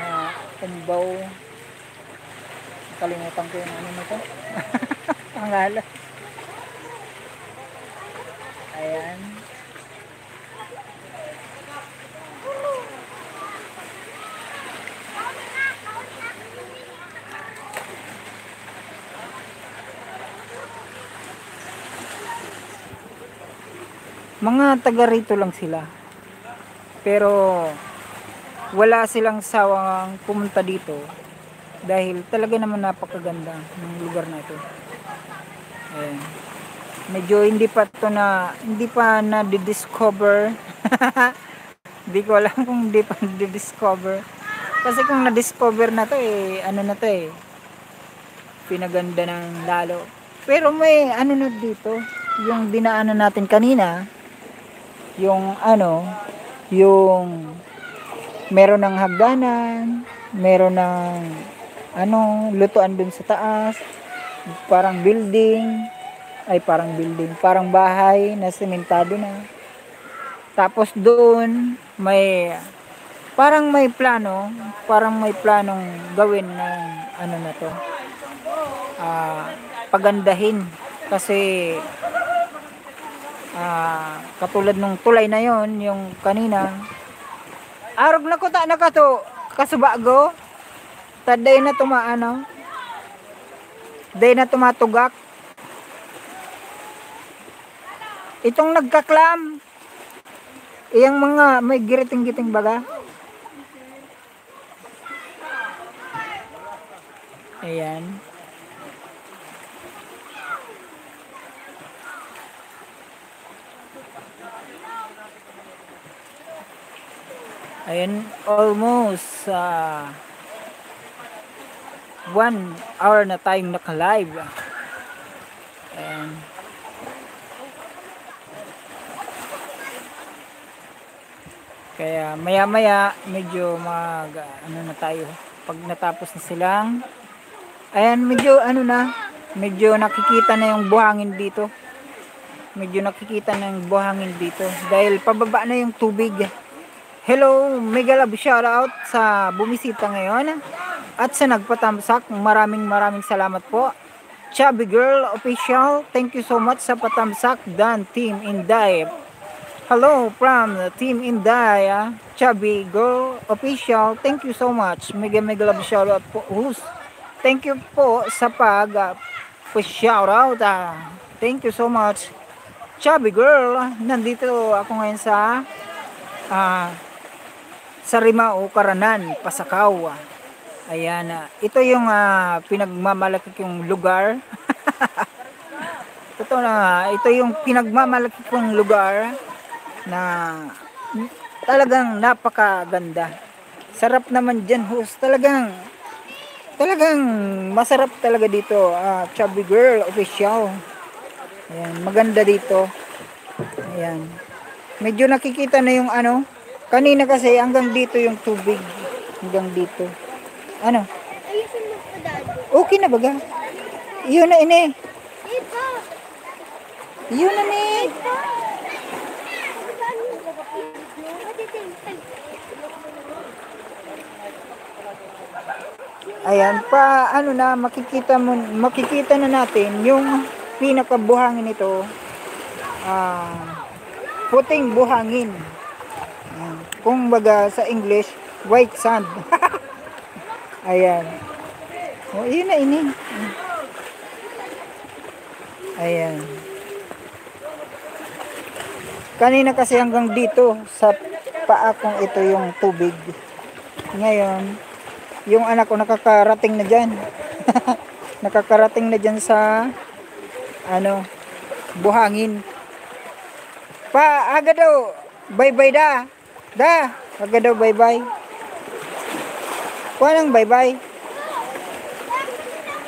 ah, Umbaw. Kalimutan ko yung ano nito. Pangalan. Ayan. Mga taga rito lang sila. Pero wala silang sawang pumunta dito dahil talaga naman napakaganda ng lugar na ito. Ayan. Medyo hindi pa to na hindi pa na discover Hindi ko alam kung hindi pa na-discover. Kasi kung na-discover na to eh, ano na to eh, pinaganda ng lalo. Pero may ano na dito, yung dinaanan natin kanina, yung ano, yung meron ng hagdanan, meron ng ano, lutuan dun sa taas, parang building, ay parang building, parang bahay na sementado na. Tapos doon may parang may plano, parang may planong gawin ng ano na to. Ah, pagandahin. Kasi ah, katulad nung tulay na yon yung kanina arog na ko ta na ka to kasubago taday na tumaano day na tumatugak. Itong nagkaklam iyang mga may giriting-giting baga. Ayan. Ayan, almost uh, one hour na tayong naka-live. Ayan. Kaya maya maya medyo mag ano na tayo pag natapos na silang ayan medyo ano na medyo nakikita na yung buhangin dito medyo nakikita na yung buhangin dito dahil pababa na yung tubig Hello, mega love shoutout sa bumisita ngayon at sa nagpatamsak. Maraming maraming salamat po. Chubby Girl Official, thank you so much sa patamsak dan Team Inday. Hello from Team Inday, ah. Chubby Girl Official, thank you so much. Mega mega love shoutout po. Hus. Thank you po sa pag uh, shoutout. Ah. Thank you so much. Chubby Girl, nandito ako ngayon sa ah sa Rimao, Karanan, Pasakaw. Ayan, ah, ito yung ah, pinagmamalaki kong lugar. ito na, ito yung pinagmamalaki kong lugar na talagang napakaganda. Sarap naman dyan, host. Talagang, talagang masarap talaga dito. Ah, Chubby Girl Official. Ayan, maganda dito. Ayan. Medyo nakikita na yung ano, Kanina kasi hanggang dito yung tubig. Hanggang dito. Ano? Ayusin mo pa, Dad. Okay na baga? Yun na ini. Ito! Yun na ni. Ayan pa ano na makikita mo makikita na natin yung pinakabuhangin nito. Ah puting buhangin. Kung baga sa English, white sand. Ayan. O, yun na ini. Ayan. Kanina kasi hanggang dito sa paa kong ito yung tubig. Ngayon, yung anak ko nakakarating na dyan. nakakarating na dyan sa ano, buhangin. Pa, aga daw, bye-bye da. Da, aga daw bye-bye. Kuha ng bye-bye.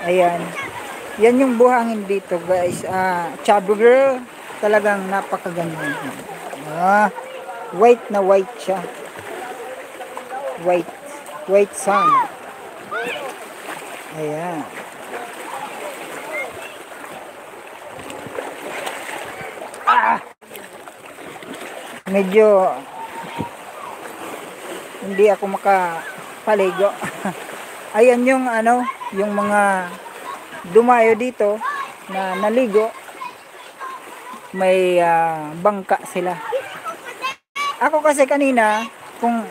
Ayan. Yan yung buhangin dito guys. Ah, chubby girl. Talagang napakaganda. Ah, white na white siya. White. White sun. Ayan. Ah! medyo hindi ako makapaligo. Ayan yung ano, yung mga dumayo dito na naligo. May ah, bangka sila. Ako kasi kanina, kung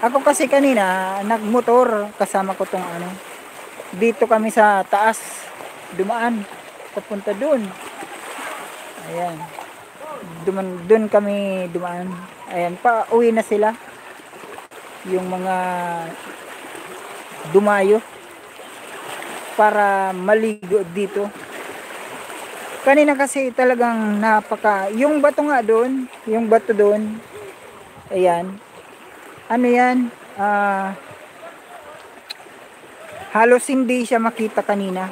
ako kasi kanina, nagmotor kasama ko tong ano. Dito kami sa taas, dumaan, papunta doon. Ayan. Duman, doon kami dumaan. Ayan, pa uwi na sila. Yung mga dumayo para maligo dito. Kanina kasi talagang napaka yung bato nga doon, yung bato doon. Ayan. Ano 'yan? Ah halos hindi siya makita kanina.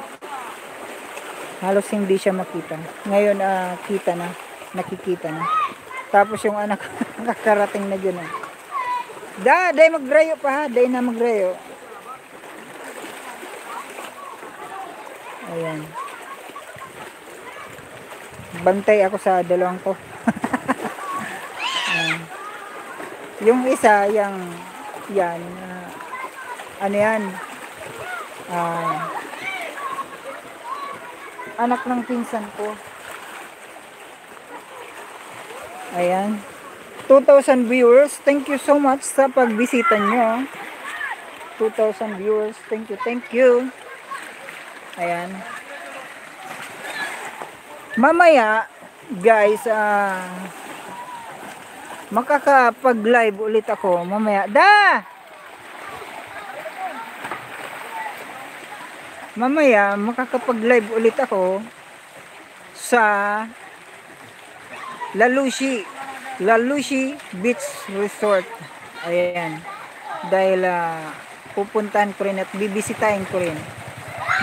Halos hindi siya makita. Ngayon ah, kita na, nakikita na. Tapos yung anak nakakarating na dyan. ah. Da, day magrayo pa ha, day na magrayo. Ayan. Bantay ako sa dalawang ko. Yung isa, yung yan, ah, ano yan, ah, anak ng pinsan ko. Ayan. 2,000 viewers. Thank you so much sa pagbisita nyo. 2,000 viewers. Thank you, thank you. Ayan. Mamaya, guys, ah, makakapag-live ulit ako. Mamaya. Da! Mamaya, makakapag-live ulit ako sa Lalushi Lalushi Beach Resort. Ayan. Dahil ah, pupuntahan ko rin at bibisitahin ko rin.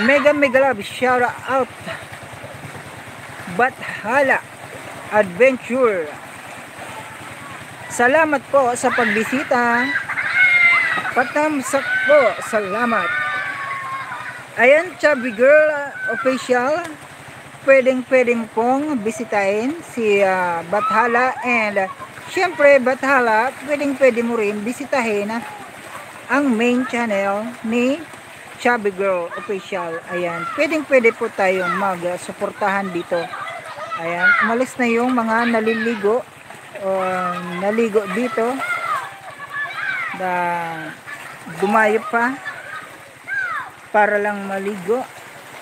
Mega mega love shout out Bathala Adventure. Salamat po sa pagbisita. Patamsak po. Salamat. Ayan chubby girl official pwedeng pwedeng pong bisitahin si ah, Bathala. And ah, syempre Bathala pwedeng pwede mo rin bisitahin ah, ang main channel ni Chubby Girl Official. Ayan pwedeng pwede po tayong mag-suportahan dito. Ayan umalis na yung mga naliligo o naligo dito. Na dumayo pa para lang maligo.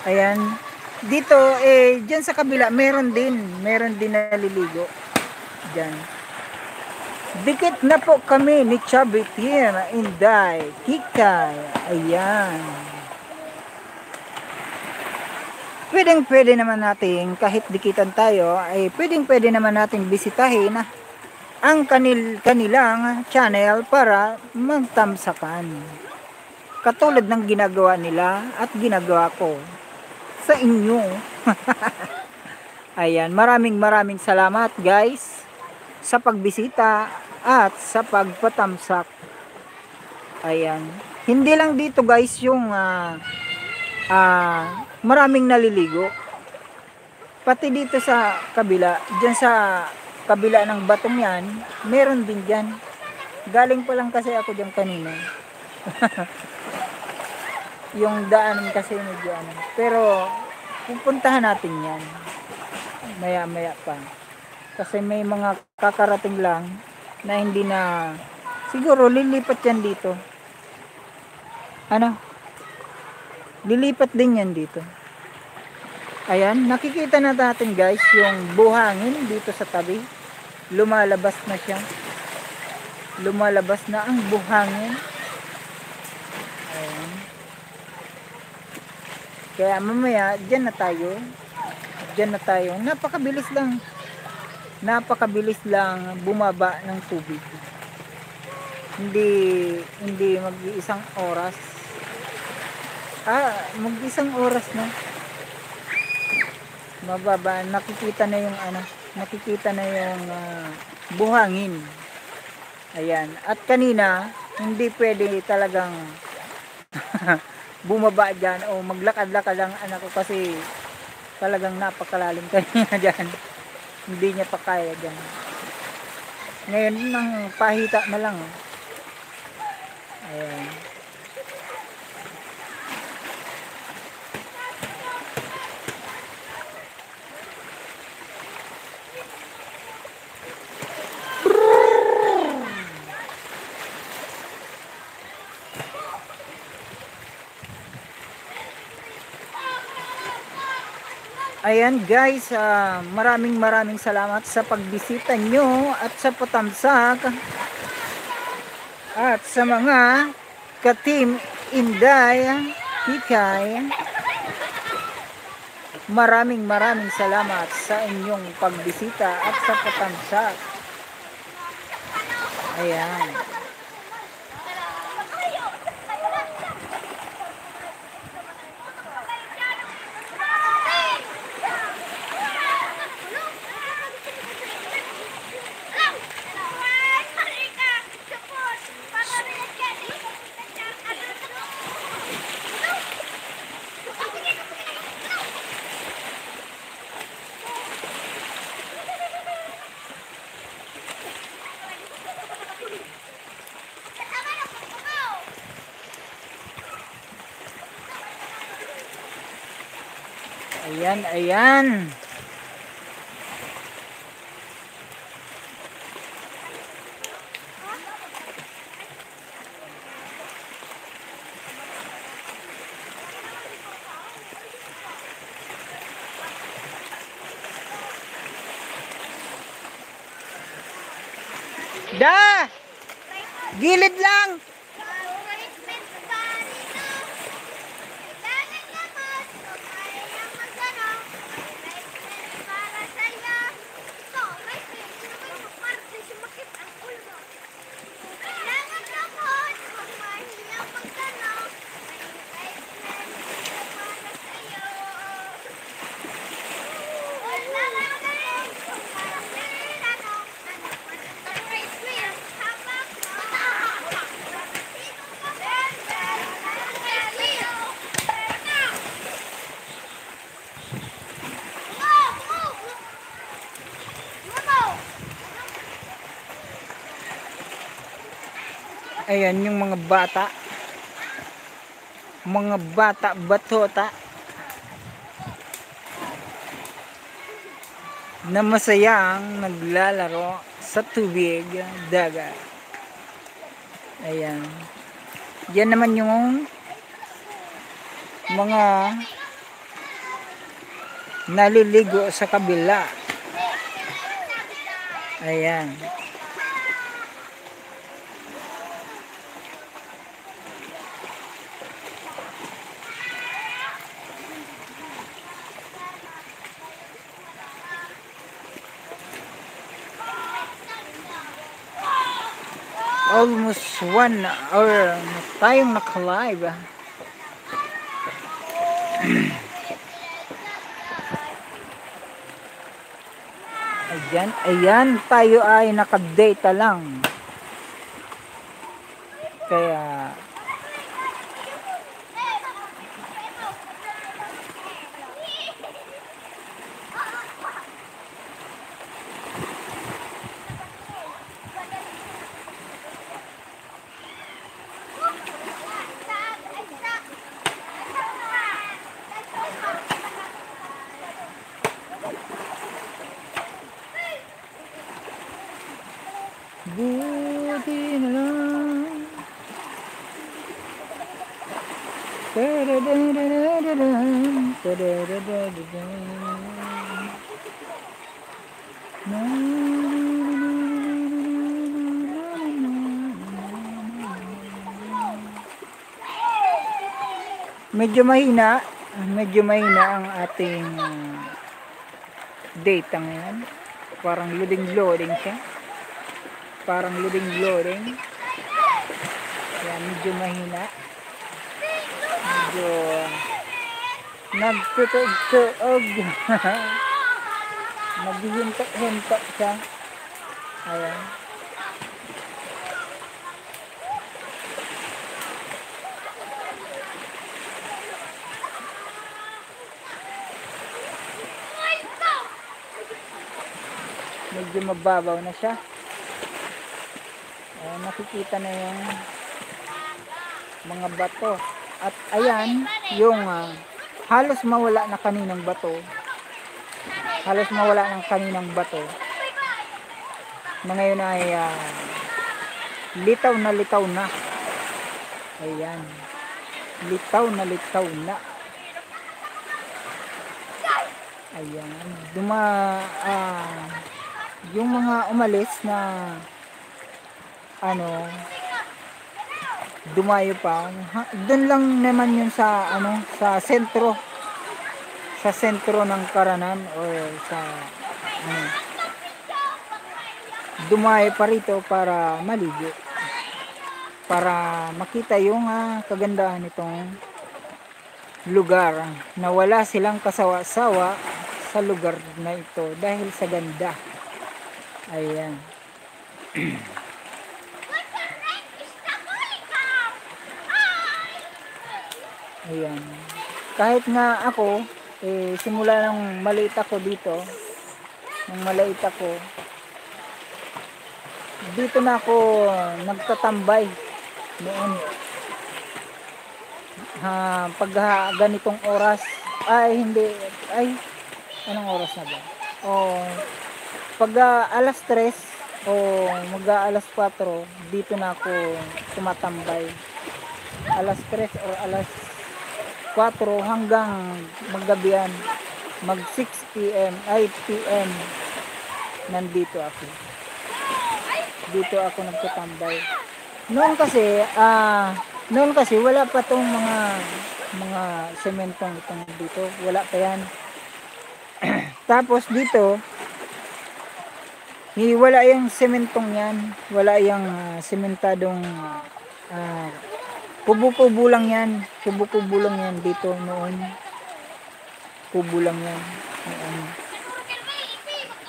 Ayan dito eh diyan sa kabila meron din meron din naliligo. Diyan dikit na po kami ni Chubby Team Inday Kikay ayan. Pwedeng pwede naman natin kahit dikitan tayo ay pwedeng pwede naman natin bisitahin ang kanil, kanilang channel para magtamsakan. Katulad ng ginagawa nila at ginagawa ko sa inyo. Ayan, maraming maraming salamat guys sa pagbisita at sa pagpatamsak. Ayan. Hindi lang dito guys yung ah, ah, maraming naliligo. Pati dito sa kabila, dyan sa kabila ng batong yan, meron din dyan. Galing pa lang kasi ako dyan kanina. yung daanan kasi medyo ano. Pero pupuntahan natin yan. Maya maya pa. Kasi may mga kakarating lang na hindi na siguro lilipat yan dito. Ano? Lilipat din yan dito. Ayan, nakikita na natin guys yung buhangin dito sa tabi. Lumalabas na siya. Lumalabas na ang buhangin. Ayan. Kaya mamaya, dyan na tayo. Dyan na tayo. Napakabilis lang. Napakabilis lang bumaba ng tubig. Hindi, hindi mag-iisang oras. Ah, mag-isang oras na. Mababa, nakikita na yung ano, nakikita na yung ah, buhangin. Ayan. At kanina, hindi pwede talagang bumaba dyan o maglakad-lakad ang anak ko kasi talagang napakalalim kanina dyan. Hindi niya pa kaya dyan. Ngayon nang pahita na lang. Ayan. Ayan guys, ah, maraming maraming salamat sa pagbisita nyo at sa patamsak at sa mga ka-team Inday, Hikay. Maraming maraming salamat sa inyong pagbisita at sa patamsak. Ayan. Ayan, ayan. Da! Gilid lang! Ayan yung mga bata. Mga bata batota. Na masayang naglalaro sa tubig dagat. Ayan. Yan naman yung mga naliligo sa kabila. Ayan. Almost one hour na tayong naka-live. Ayan, ayan, tayo ay naka-data lang. Kaya, buti na lang. Da-da-da-da-da-da-dam, da-da-da-da-da-dam. Medyo mahina, medyo mahina ang ating data ngayon. Parang loading-loading siya. Parang loading-loading. Kaya medyo mahina. Medyo nagtutuog. Naghihintok-hintok siya. Ayan. Medyo mababaw na siya. Ayan, nakikita na yung mga bato. At ayan, yung ah, halos mawala na kaninang bato. Halos mawala ng kaninang bato. Na ngayon ay ah, litaw na litaw na. Ayan. Litaw na litaw na. Ayan. Duma, ah, yung mga umalis na ano, dumayo pa. Doon lang naman yun sa ano, sa sentro. Sa sentro ng Karanan or sa ano, dumayo pa rito para maligo. Para makita yung ah, kagandahan nitong lugar na wala silang kasawa-sawa sa lugar na ito dahil sa ganda. Ayan. Ayan. Kahit nga ako, eh, simula nung maliit ako dito, nung maliit ako, dito na ako nagtatambay noon. Ha, pag ha, ganitong oras, ay hindi, ay, anong oras na ba? O, pag ah, alas 3, o mag alas 4, dito na ako tumatambay. Alas 3 o alas 4 hanggang maggabihan mag 6 p.m. ay p.m. nandito ako dito ako nagtatambay noon kasi ah noon kasi wala pa tong mga mga sementong itong dito wala pa yan tapos dito wala yung sementong yan wala yung ah, sementadong ah, Kubo-kubo lang yan. Kubo-kubo lang yan dito noon. Kubo lang yan. Noon.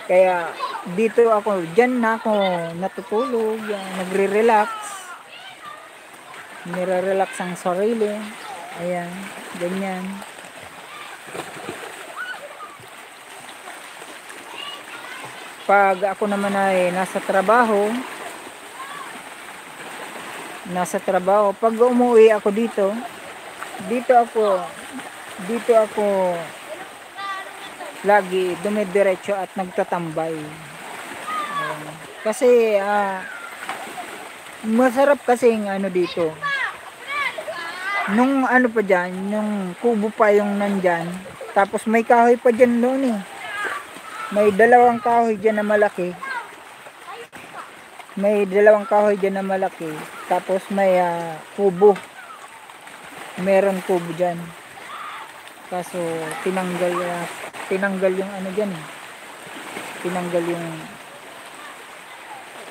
Kaya dito ako, dyan na ako natutulog, yan, nagre-relax. Nire-relax ang sarili. Ayan, ganyan. Pag ako naman ay nasa trabaho, nasa trabaho. Pag umuwi ako dito, dito ako, dito ako lagi dumidiretso at nagtatambay. Kasi ah, masarap kasi yung ano dito. Nung ano pa dyan, nung kubo pa yung nandyan, tapos may kahoy pa dyan noon eh. May dalawang kahoy dyan na malaki. May dalawang kahoy dyan na malaki. Tapos may ah, kubo. Meron kubo dyan. Kaso tinanggal ah, tinanggal yung ano dyan eh. tinanggal yung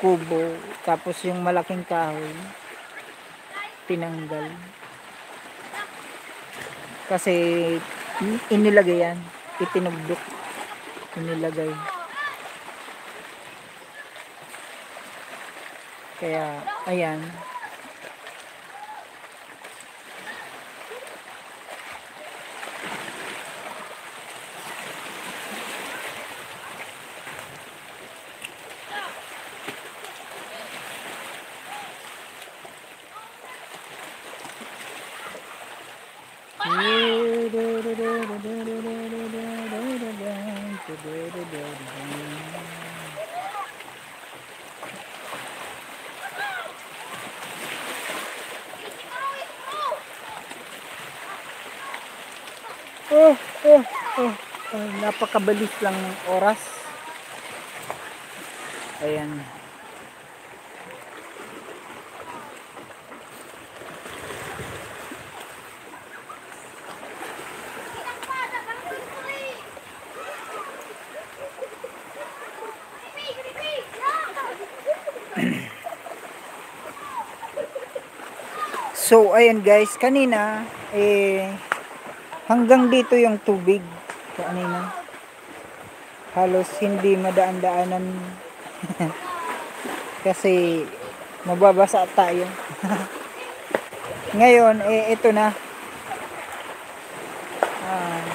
kubo. Tapos yung malaking kahoy tinanggal. Kasi inilagay yan. Itinugdok inilagay Kaya, ayan. Oh, oh, oh. Napakabilis lang ng oras. Ayan. So, ayan guys, kanina, eh, hanggang dito yung tubig. Kanina. Halos hindi madaan-daanan. Kasi, mababasa tayo. Ngayon, eh, ito na. Ah,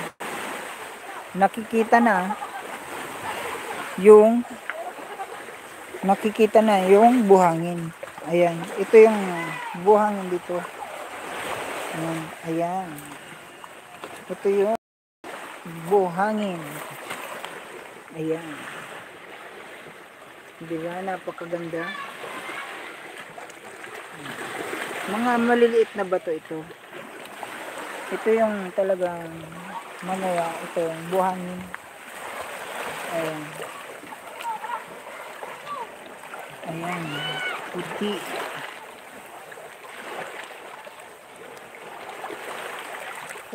nakikita na yung nakikita na yung buhangin. Ayan, ito yung buhangin dito. Ayan, ayan. Ito yung buhangin. Ayan. Di ba? Napakaganda. Mga maliliit na bato ito. Ito yung talagang mamaya ito yung buhangin. Ayan. Ayan. Puti.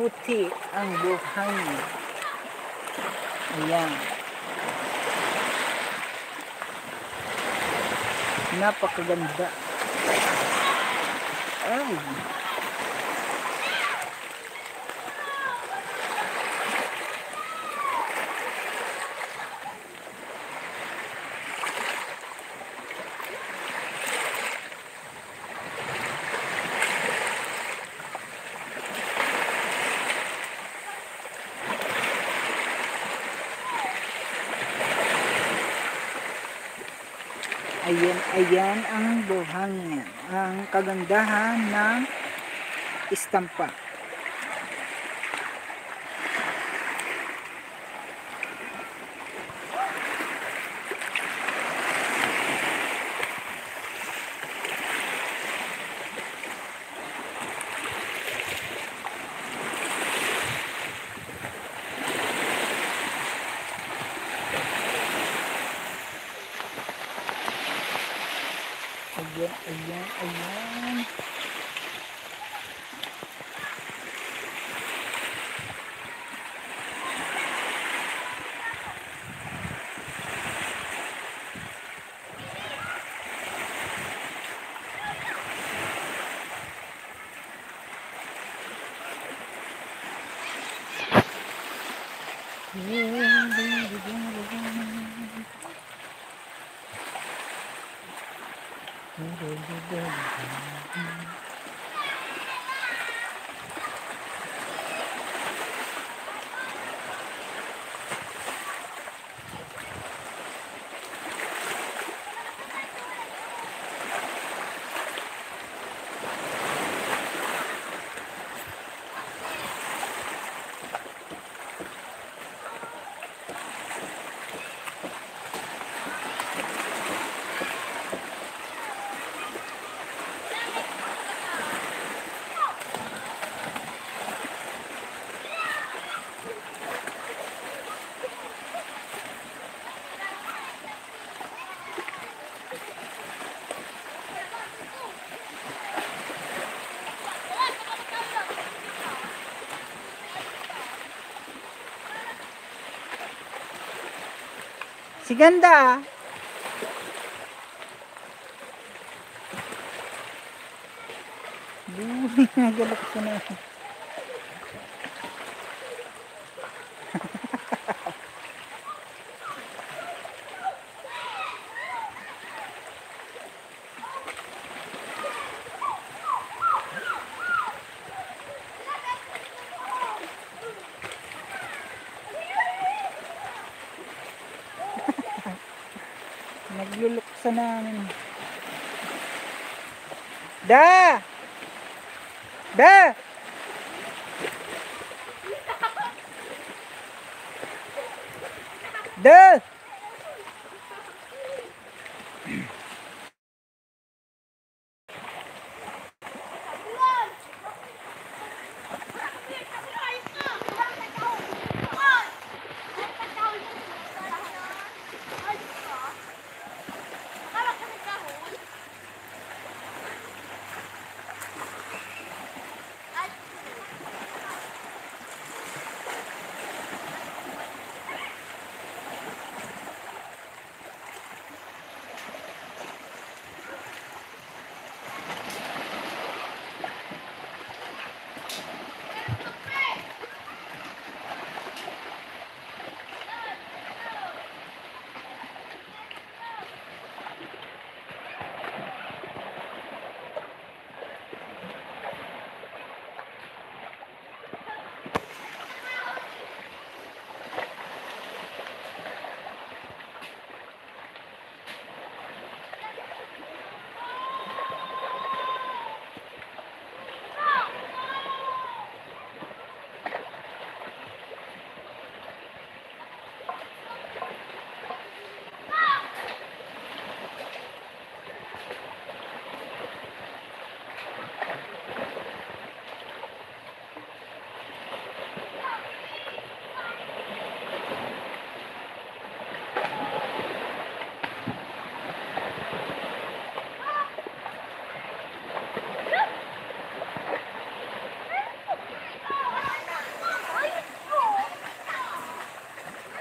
Puti ang buhangin. Ayan. Napakaganda. Ay. Ayan, ayan ang buhangin. Ang kagandahan ng istampa. Ayan, ayan, ayan. Si ganda. Buhi, nagalak siya na. Nagluluksa namin. Da! Da!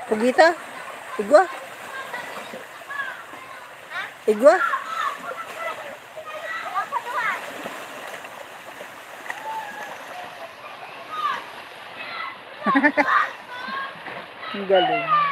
Pugita? Igwa? Igwa? Ang galing.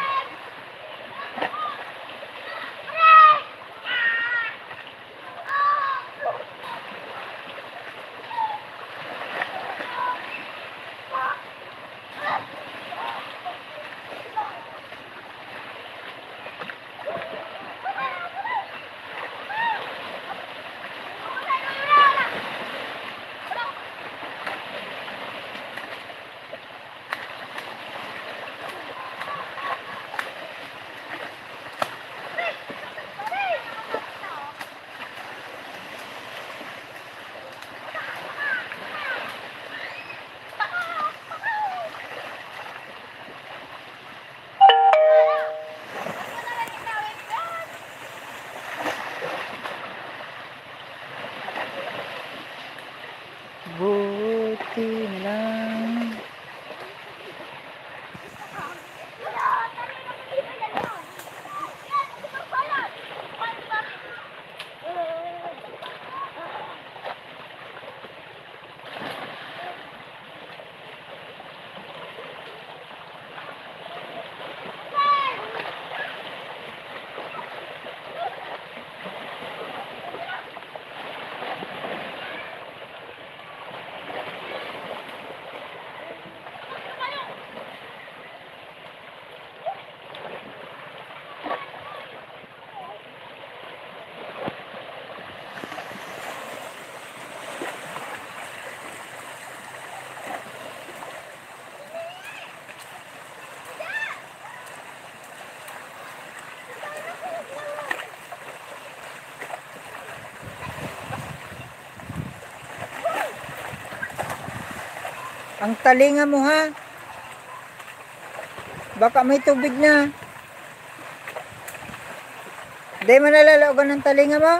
Ang talinga mo ha. Baka may tubig na. Di mo nalalaogan ng talinga mo?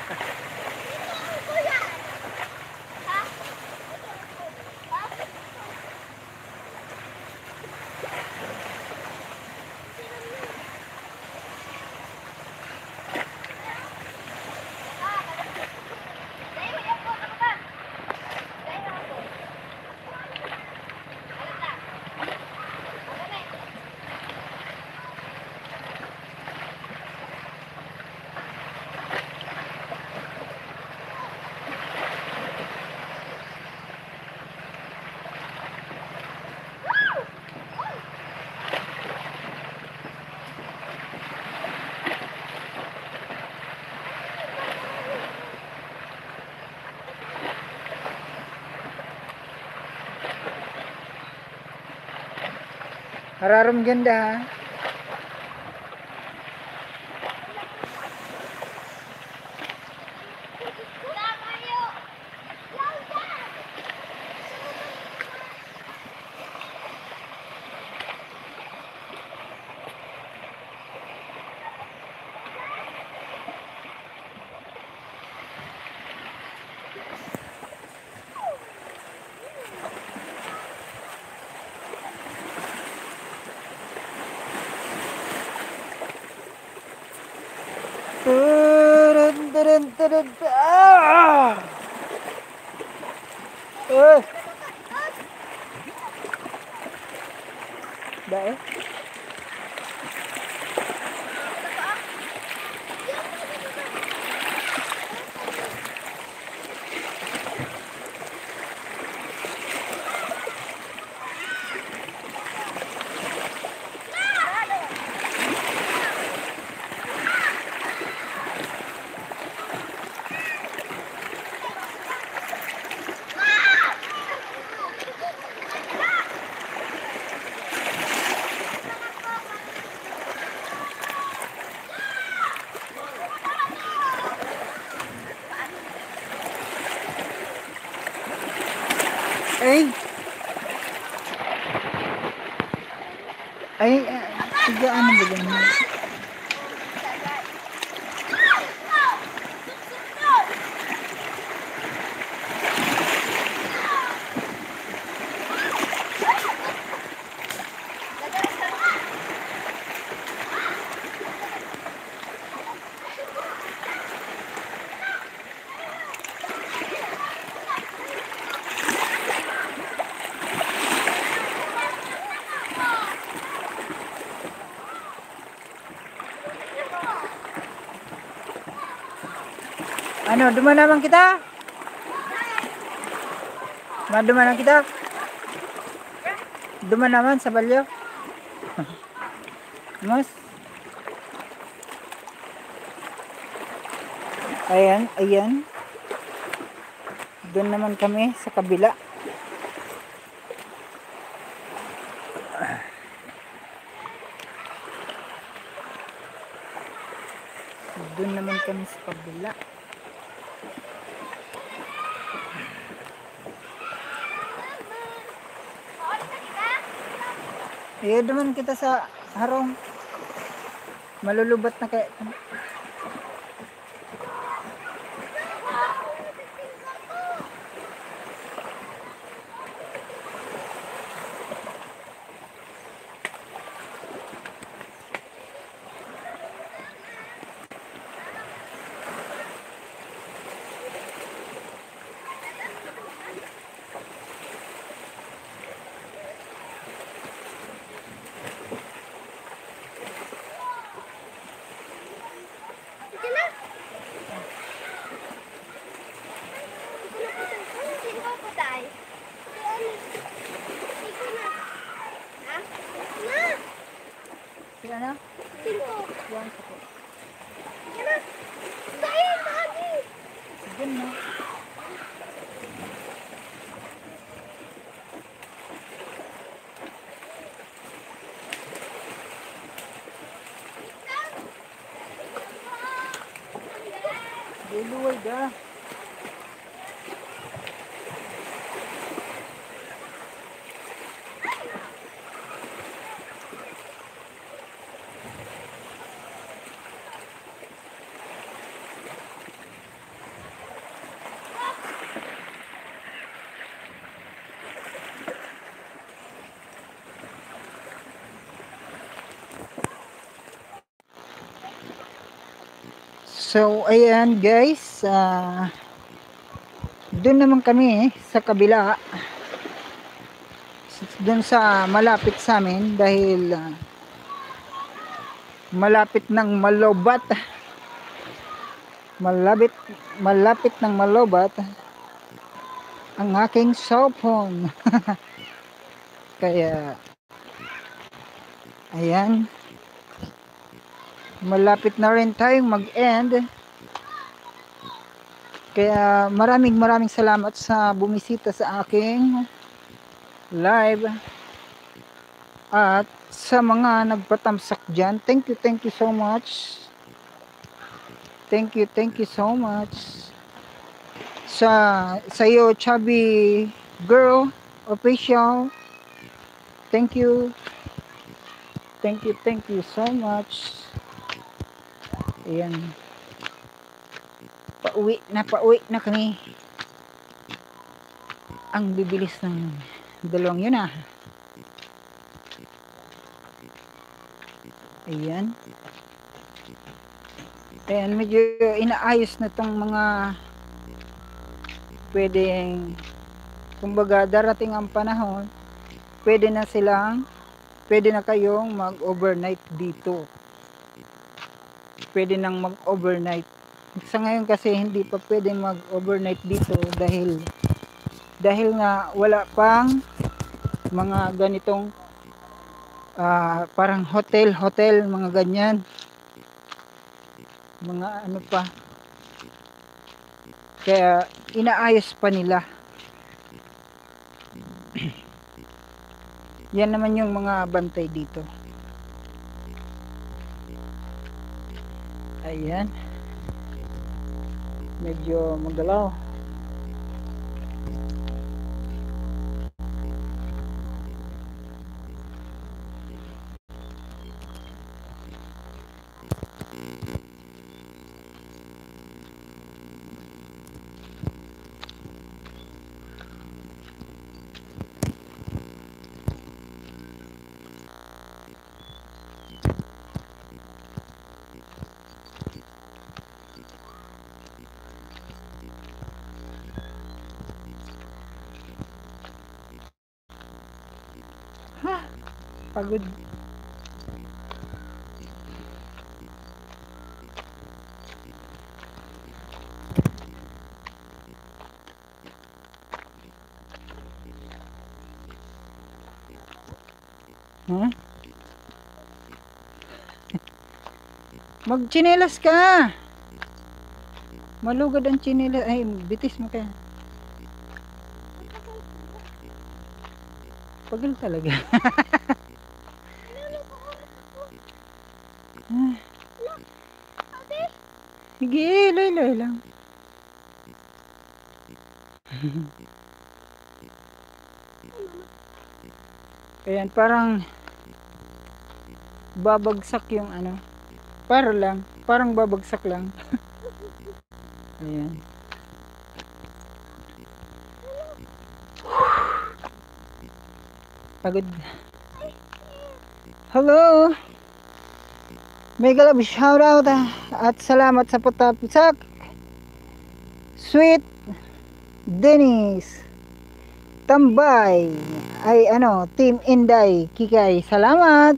Hararam ganda ha. Ano, duman naman kita? Maduman naman kita? Duman naman sa balyo? Mas? Ayan, ayan. Doon naman kami sa kabila. Doon naman kami sa kabila. Eh, naman kita sa harong. Malulubat na kaya. Aleluia. So, ayan guys. ah doon naman kami sa kabila. Doon sa malapit sa amin dahil ah, malapit ng malobat. Malapit, malapit ng malobat ang aking cellphone. Kaya, ayan malapit na rin tayong mag-end. Kaya maraming maraming salamat sa bumisita sa aking live. At sa mga nagpatamsak dyan, thank you, thank you so much. Thank you, thank you so much. Sa sa iyo, chubby girl official. Thank you. Thank you, thank you so much. Ayan. Pauwi na, pauwi na kami. Ang bibilis ng dalawang yun ah. Ayan. Ayan, medyo inaayos na tong mga pwedeng kumbaga darating ang panahon pwede na silang pwede na kayong mag overnight dito pwede nang mag-overnight. Sa ngayon kasi hindi pa pwede mag-overnight dito dahil dahil nga wala pang mga ganitong ah, parang hotel hotel mga ganyan. Mga ano pa. Kaya inaayos pa nila. Yan naman yung mga bantay dito Ayan. Medyo magalaw. Pagod. Huh? Magchinelas ka. Malugad ang chinelas. Ay, bitis mo kaya. Pagod talaga. Ah. Sige, loy-loy lang. Ayan, parang babagsak yung ano. Para lang, parang babagsak lang. Ayan. Pagod. Hello! Mega love shout out ah, at salamat sa patapisak. Sweet Dennis Tambay ay ano, Team Inday Kikay. Salamat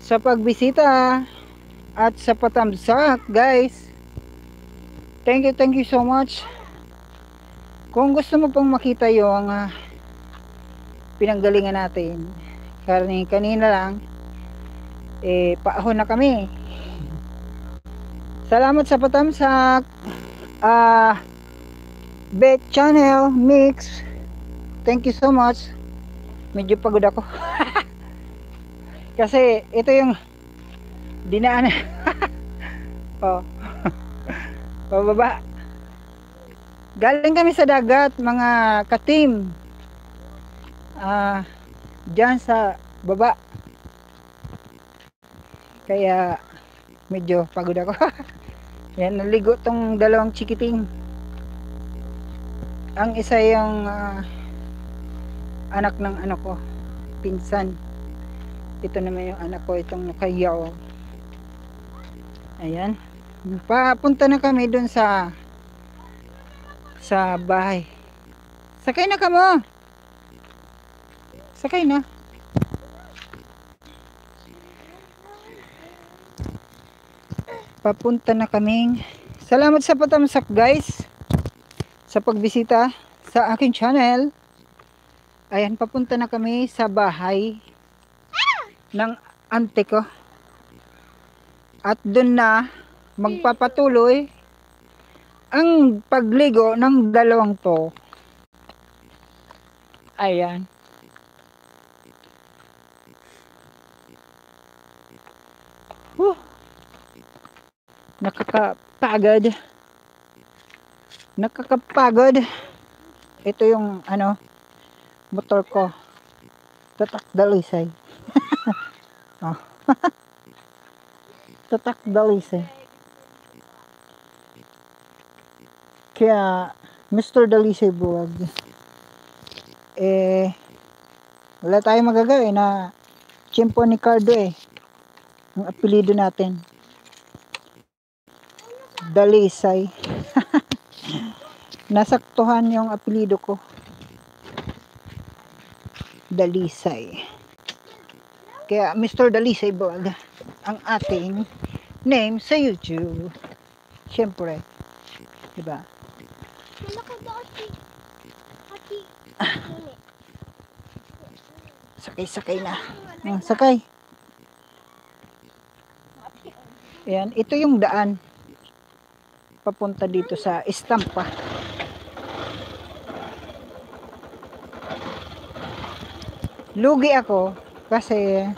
sa pagbisita at sa patamsak, guys. Thank you, thank you so much. Kung gusto mo pong makita yung ah, pinanggalingan natin, karni kanina lang, eh, paahon na kami. Salamat sa patamsak. Ah, Bet Channel Mix. Thank you so much. Medyo pagod ako. Kasi ito yung dinaanan. oh. Pababa. Galing kami sa dagat, mga ka-team. Ah, diyan sa baba. Kaya medyo pagod ako. Yan, naligo tong dalawang chikiting. Ang isa yung ah, anak ng ano ko, pinsan. Ito naman yung anak ko, itong nakayaw. Ayan. Papunta na kami dun sa sa bahay. Sakay na ka mo. Sakay na. papunta na kaming salamat sa patamsak guys sa pagbisita sa aking channel ayan papunta na kami sa bahay ng ante ko at doon na magpapatuloy ang pagligo ng dalawang to. Ayan. Whew nakakapagod. Nakakapagod. Ito yung ano motor ko. Tatak dalisay oh. tatak dalisay kaya Mr. Dalisay buwag eh wala tayong magagawa na tiyempo ni Cardo eh ang apelido natin Dalisay. Nasaktuhan yung apelido ko. Dalisay. Kaya Mr. Dalisay Vlog ang ating name sa YouTube. Siyempre. Diba? Sakay-sakay na. Oh, sakay. Ayan, ito yung daan. Papunta dito sa Estampa. Lugi ako kasi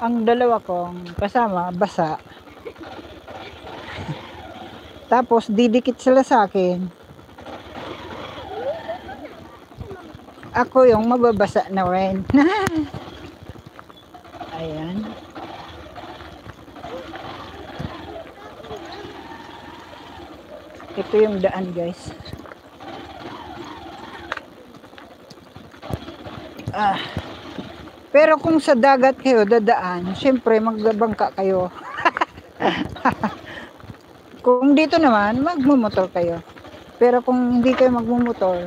ang dalawa kong kasama basa. Tapos didikit sila sa akin. Ako yung mababasa na rin. Ayan. Ito yung daan guys. Ah. Pero kung sa dagat kayo dadaan, syempre magbabangka kayo. kung dito naman, magmumotor kayo. Pero kung hindi kayo magmumotor,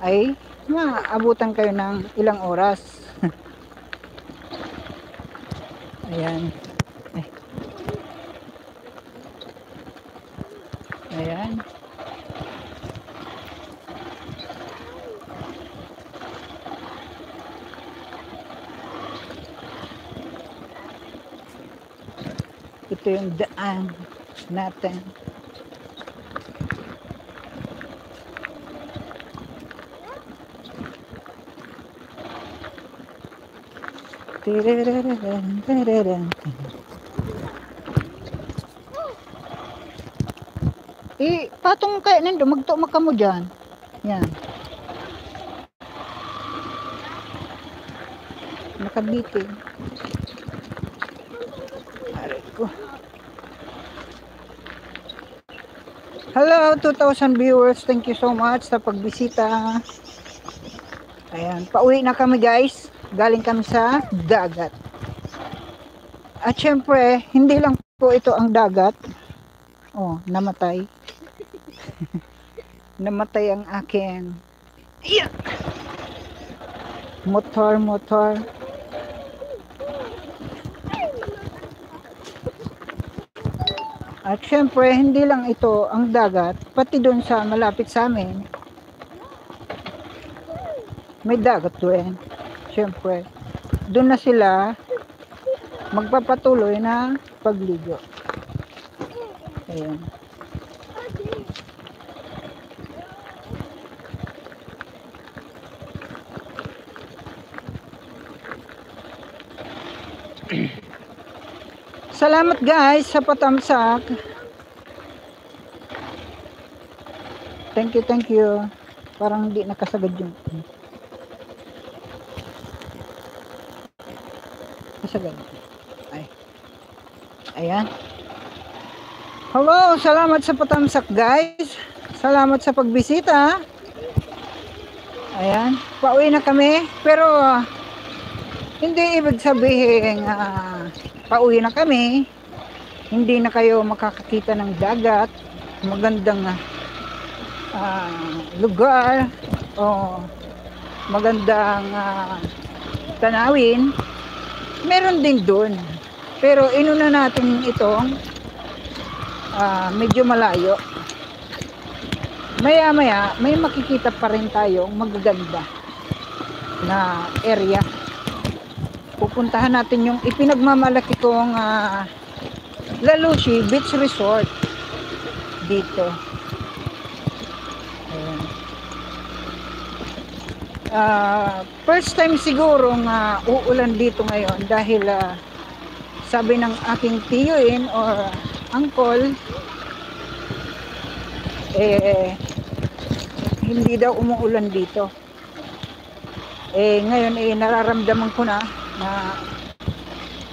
ay maabutan kayo ng ilang oras. Ayan. Ay. Ayan. Ito yung daan natin. Tararan. Eh, patong kaya nando, magtumak ka mo dyan. Yan. Nakabitin. Aray ko. Hello, 2,000 viewers. Thank you so much sa pagbisita. Ayan, pauwi na kami guys. Galing kami sa dagat. At syempre, hindi lang po ito ang dagat. Oh, namatay. namatay ang aking yeah. motor, motor. At syempre, hindi lang ito ang dagat, pati doon sa malapit sa amin, may dagat doon. Syempre, doon na sila magpapatuloy na pagligo. Ayan. Salamat guys sa patamsak. Thank you, thank you. Parang hindi nakasagad yung kasagad. Ay. Ayan. Hello, salamat sa patamsak guys. Salamat sa pagbisita. Ayan, pauwi na kami. Pero hindi ibig sabihin ah, pauwi na kami. Hindi na kayo makakakita ng dagat. Magandang ah, lugar o magandang ah, tanawin. Meron din doon. Pero inuna natin itong ah, medyo malayo. Maya maya, may makikita pa rin tayong magaganda na area. Pupuntahan natin yung ipinagmamalaki kong ah, Lalushi Beach Resort dito. Ayan. Ah, first time siguro nga uulan dito ngayon dahil ah, sabi ng aking tiyuin or uncle eh hindi daw umuulan dito. Eh ngayon eh nararamdaman ko na na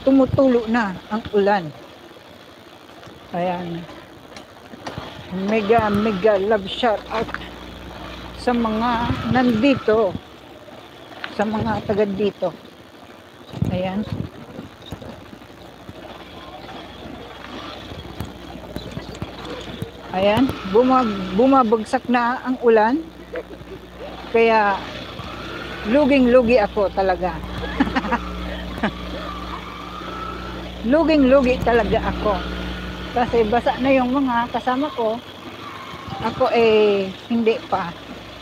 tumutulo na ang ulan. Ayan. Mega mega love shout out sa mga nandito sa mga taga dito. Ayan. Ayan, bumag, bumabagsak na ang ulan. Kaya luging-lugi ako talaga. luging-lugi talaga ako. Kasi basa na yung mga kasama ko. Ako eh hindi pa.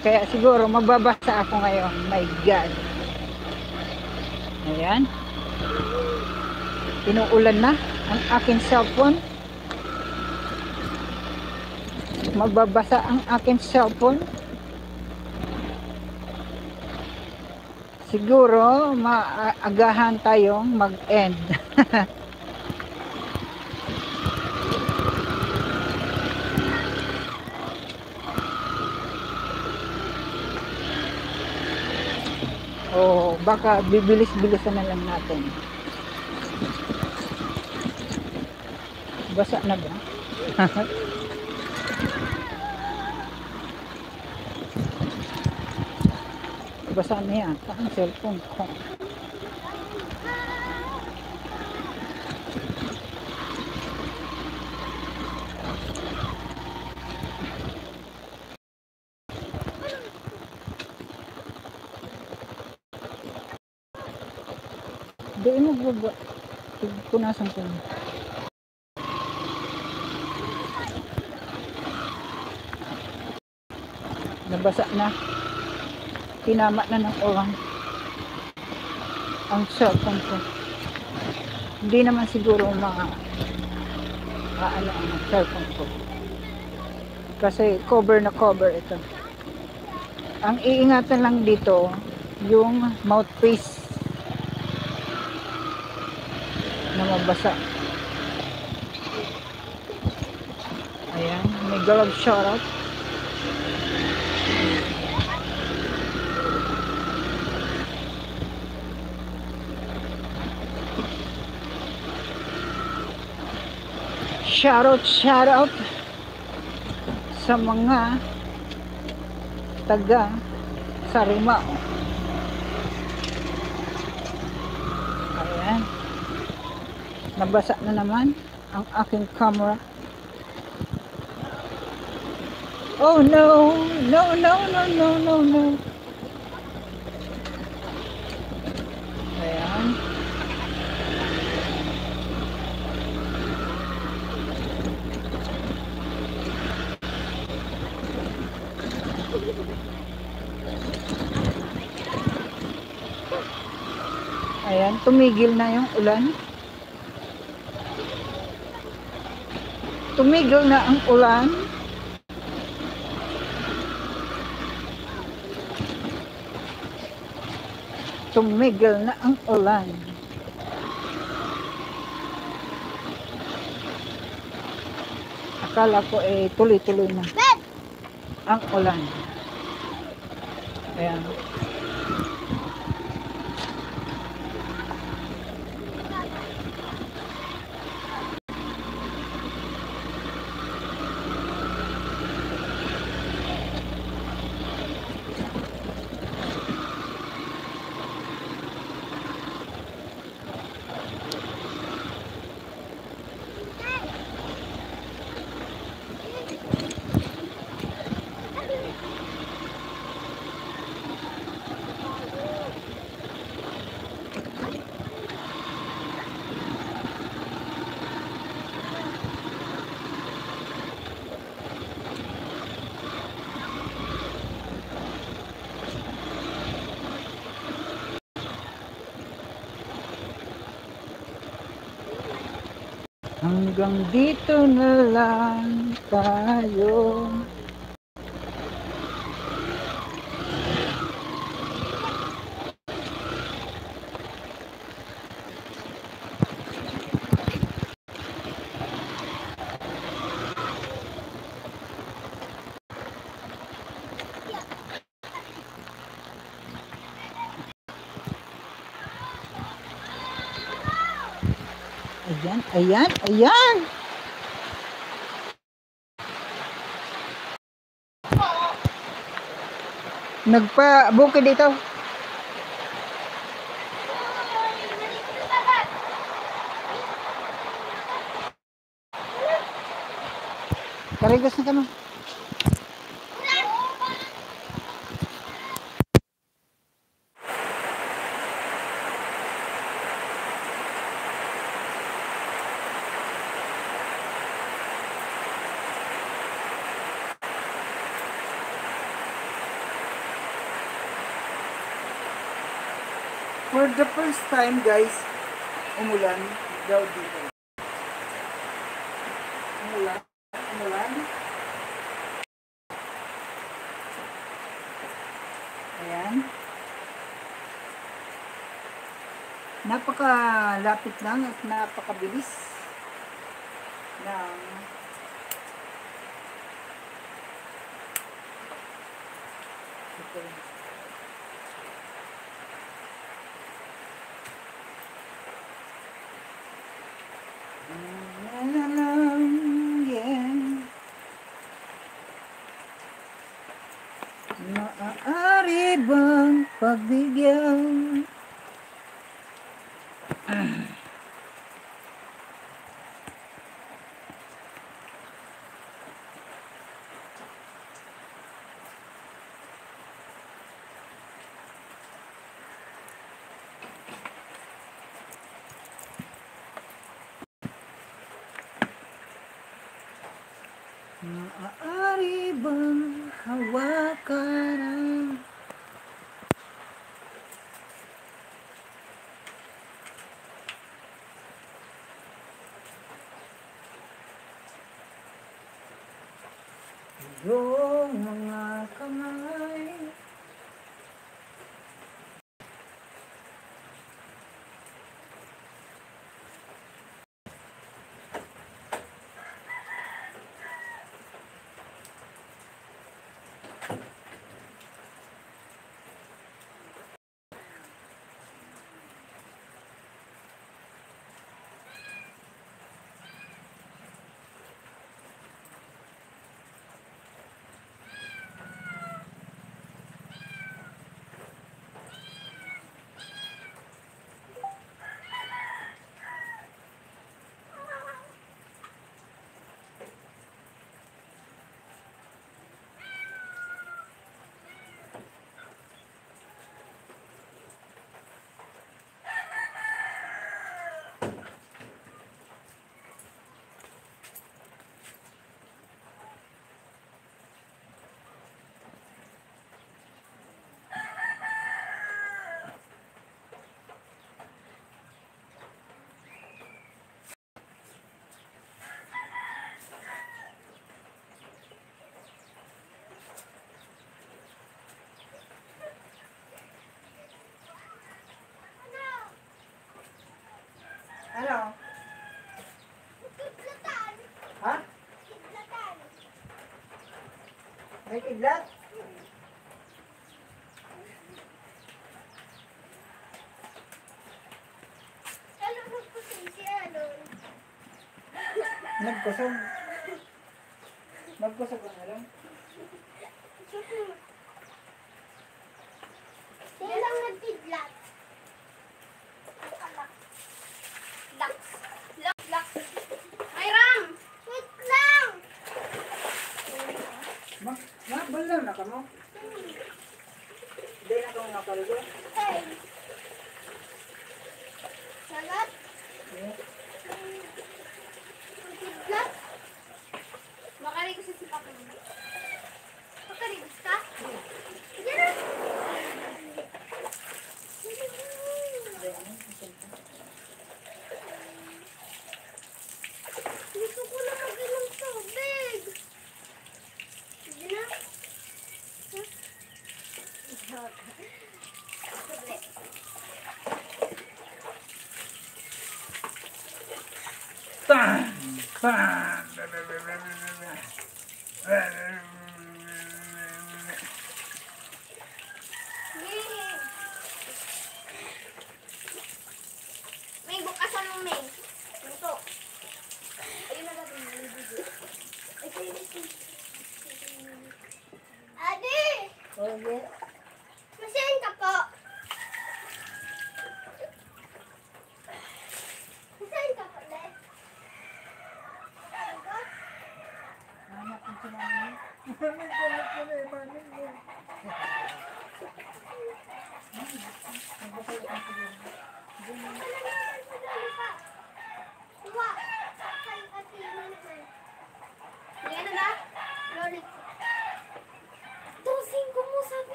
Kaya siguro magbabasa ako ngayon. My God. Ayan. Inuulan na ang aking cellphone. magbabasa ang aking cellphone. Siguro maagahan tayong mag-end. o baka bibilis-bilisan na lang natin. Basa na ba? basa na yata ang cellphone ko. Di mo baba. Punasan ko. na. Nabasa na. Tinama na ng orang. Ang cellphone ko. Hindi naman siguro mga aano ang cellphone ko. Kasi cover na cover ito. Ang iingatan lang dito, yung mouthpiece na mabasa. Ayan, may glove shoutout. Shoutout, shoutout sa mga taga Sarimao. Ayan. Nabasa na naman ang aking camera. Oh no! No, no, no, no, no, no. Ayan. Ayan, tumigil na yung ulan. Tumigil na ang ulan. Tumigil na ang ulan. Akala ko eh tuloy-tuloy na ang ulan. Ayan. Hanggang dito na lang tayo. Ayan, ayan. Nagpa-bukid dito. Karigas na kamo. For the first time, guys, umulan daw dito. Umulan, umulan. Ayan. Napakalapit lang at napakabilis iyong mga kamay. Ano? Kidlatan. Ha? Kidlatan. May kidlat? Dale una cama. Dale una cama para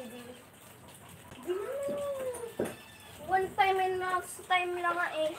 si Bill? One time and time lang eh.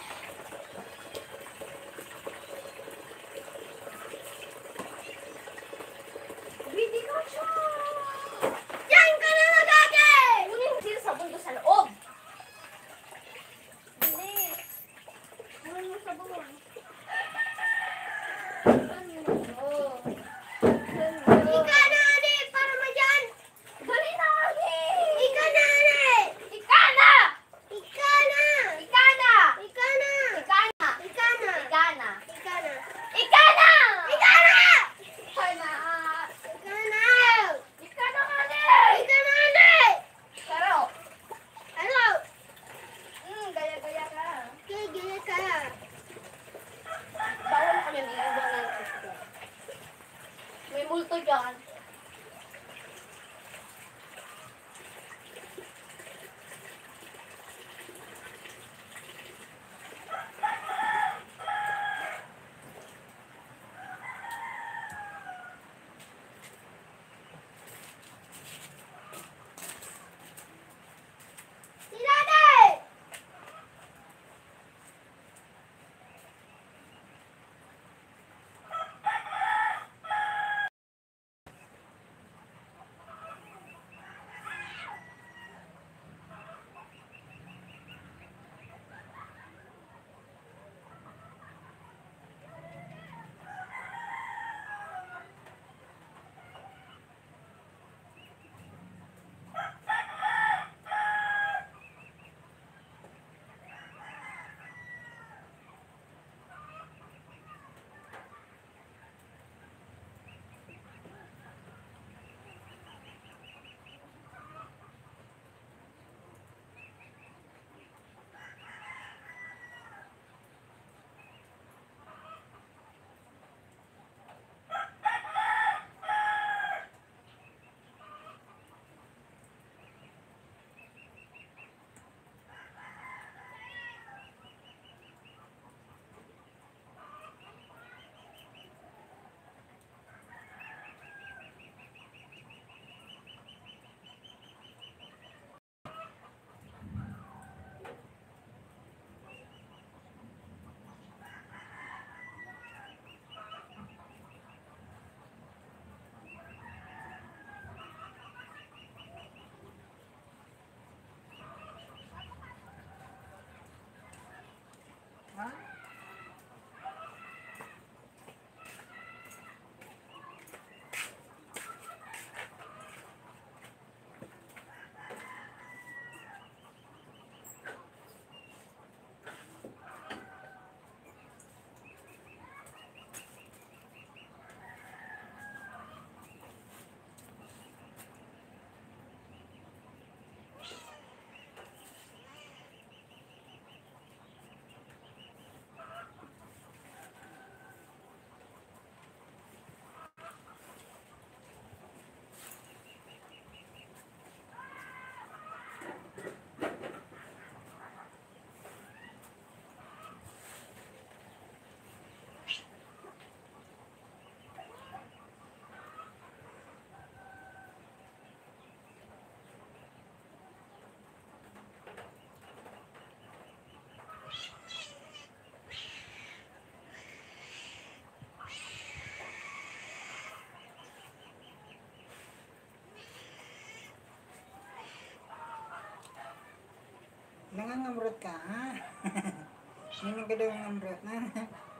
Huh? Nangangamrot ka, ha? Hindi ka daw ngamrot, ha?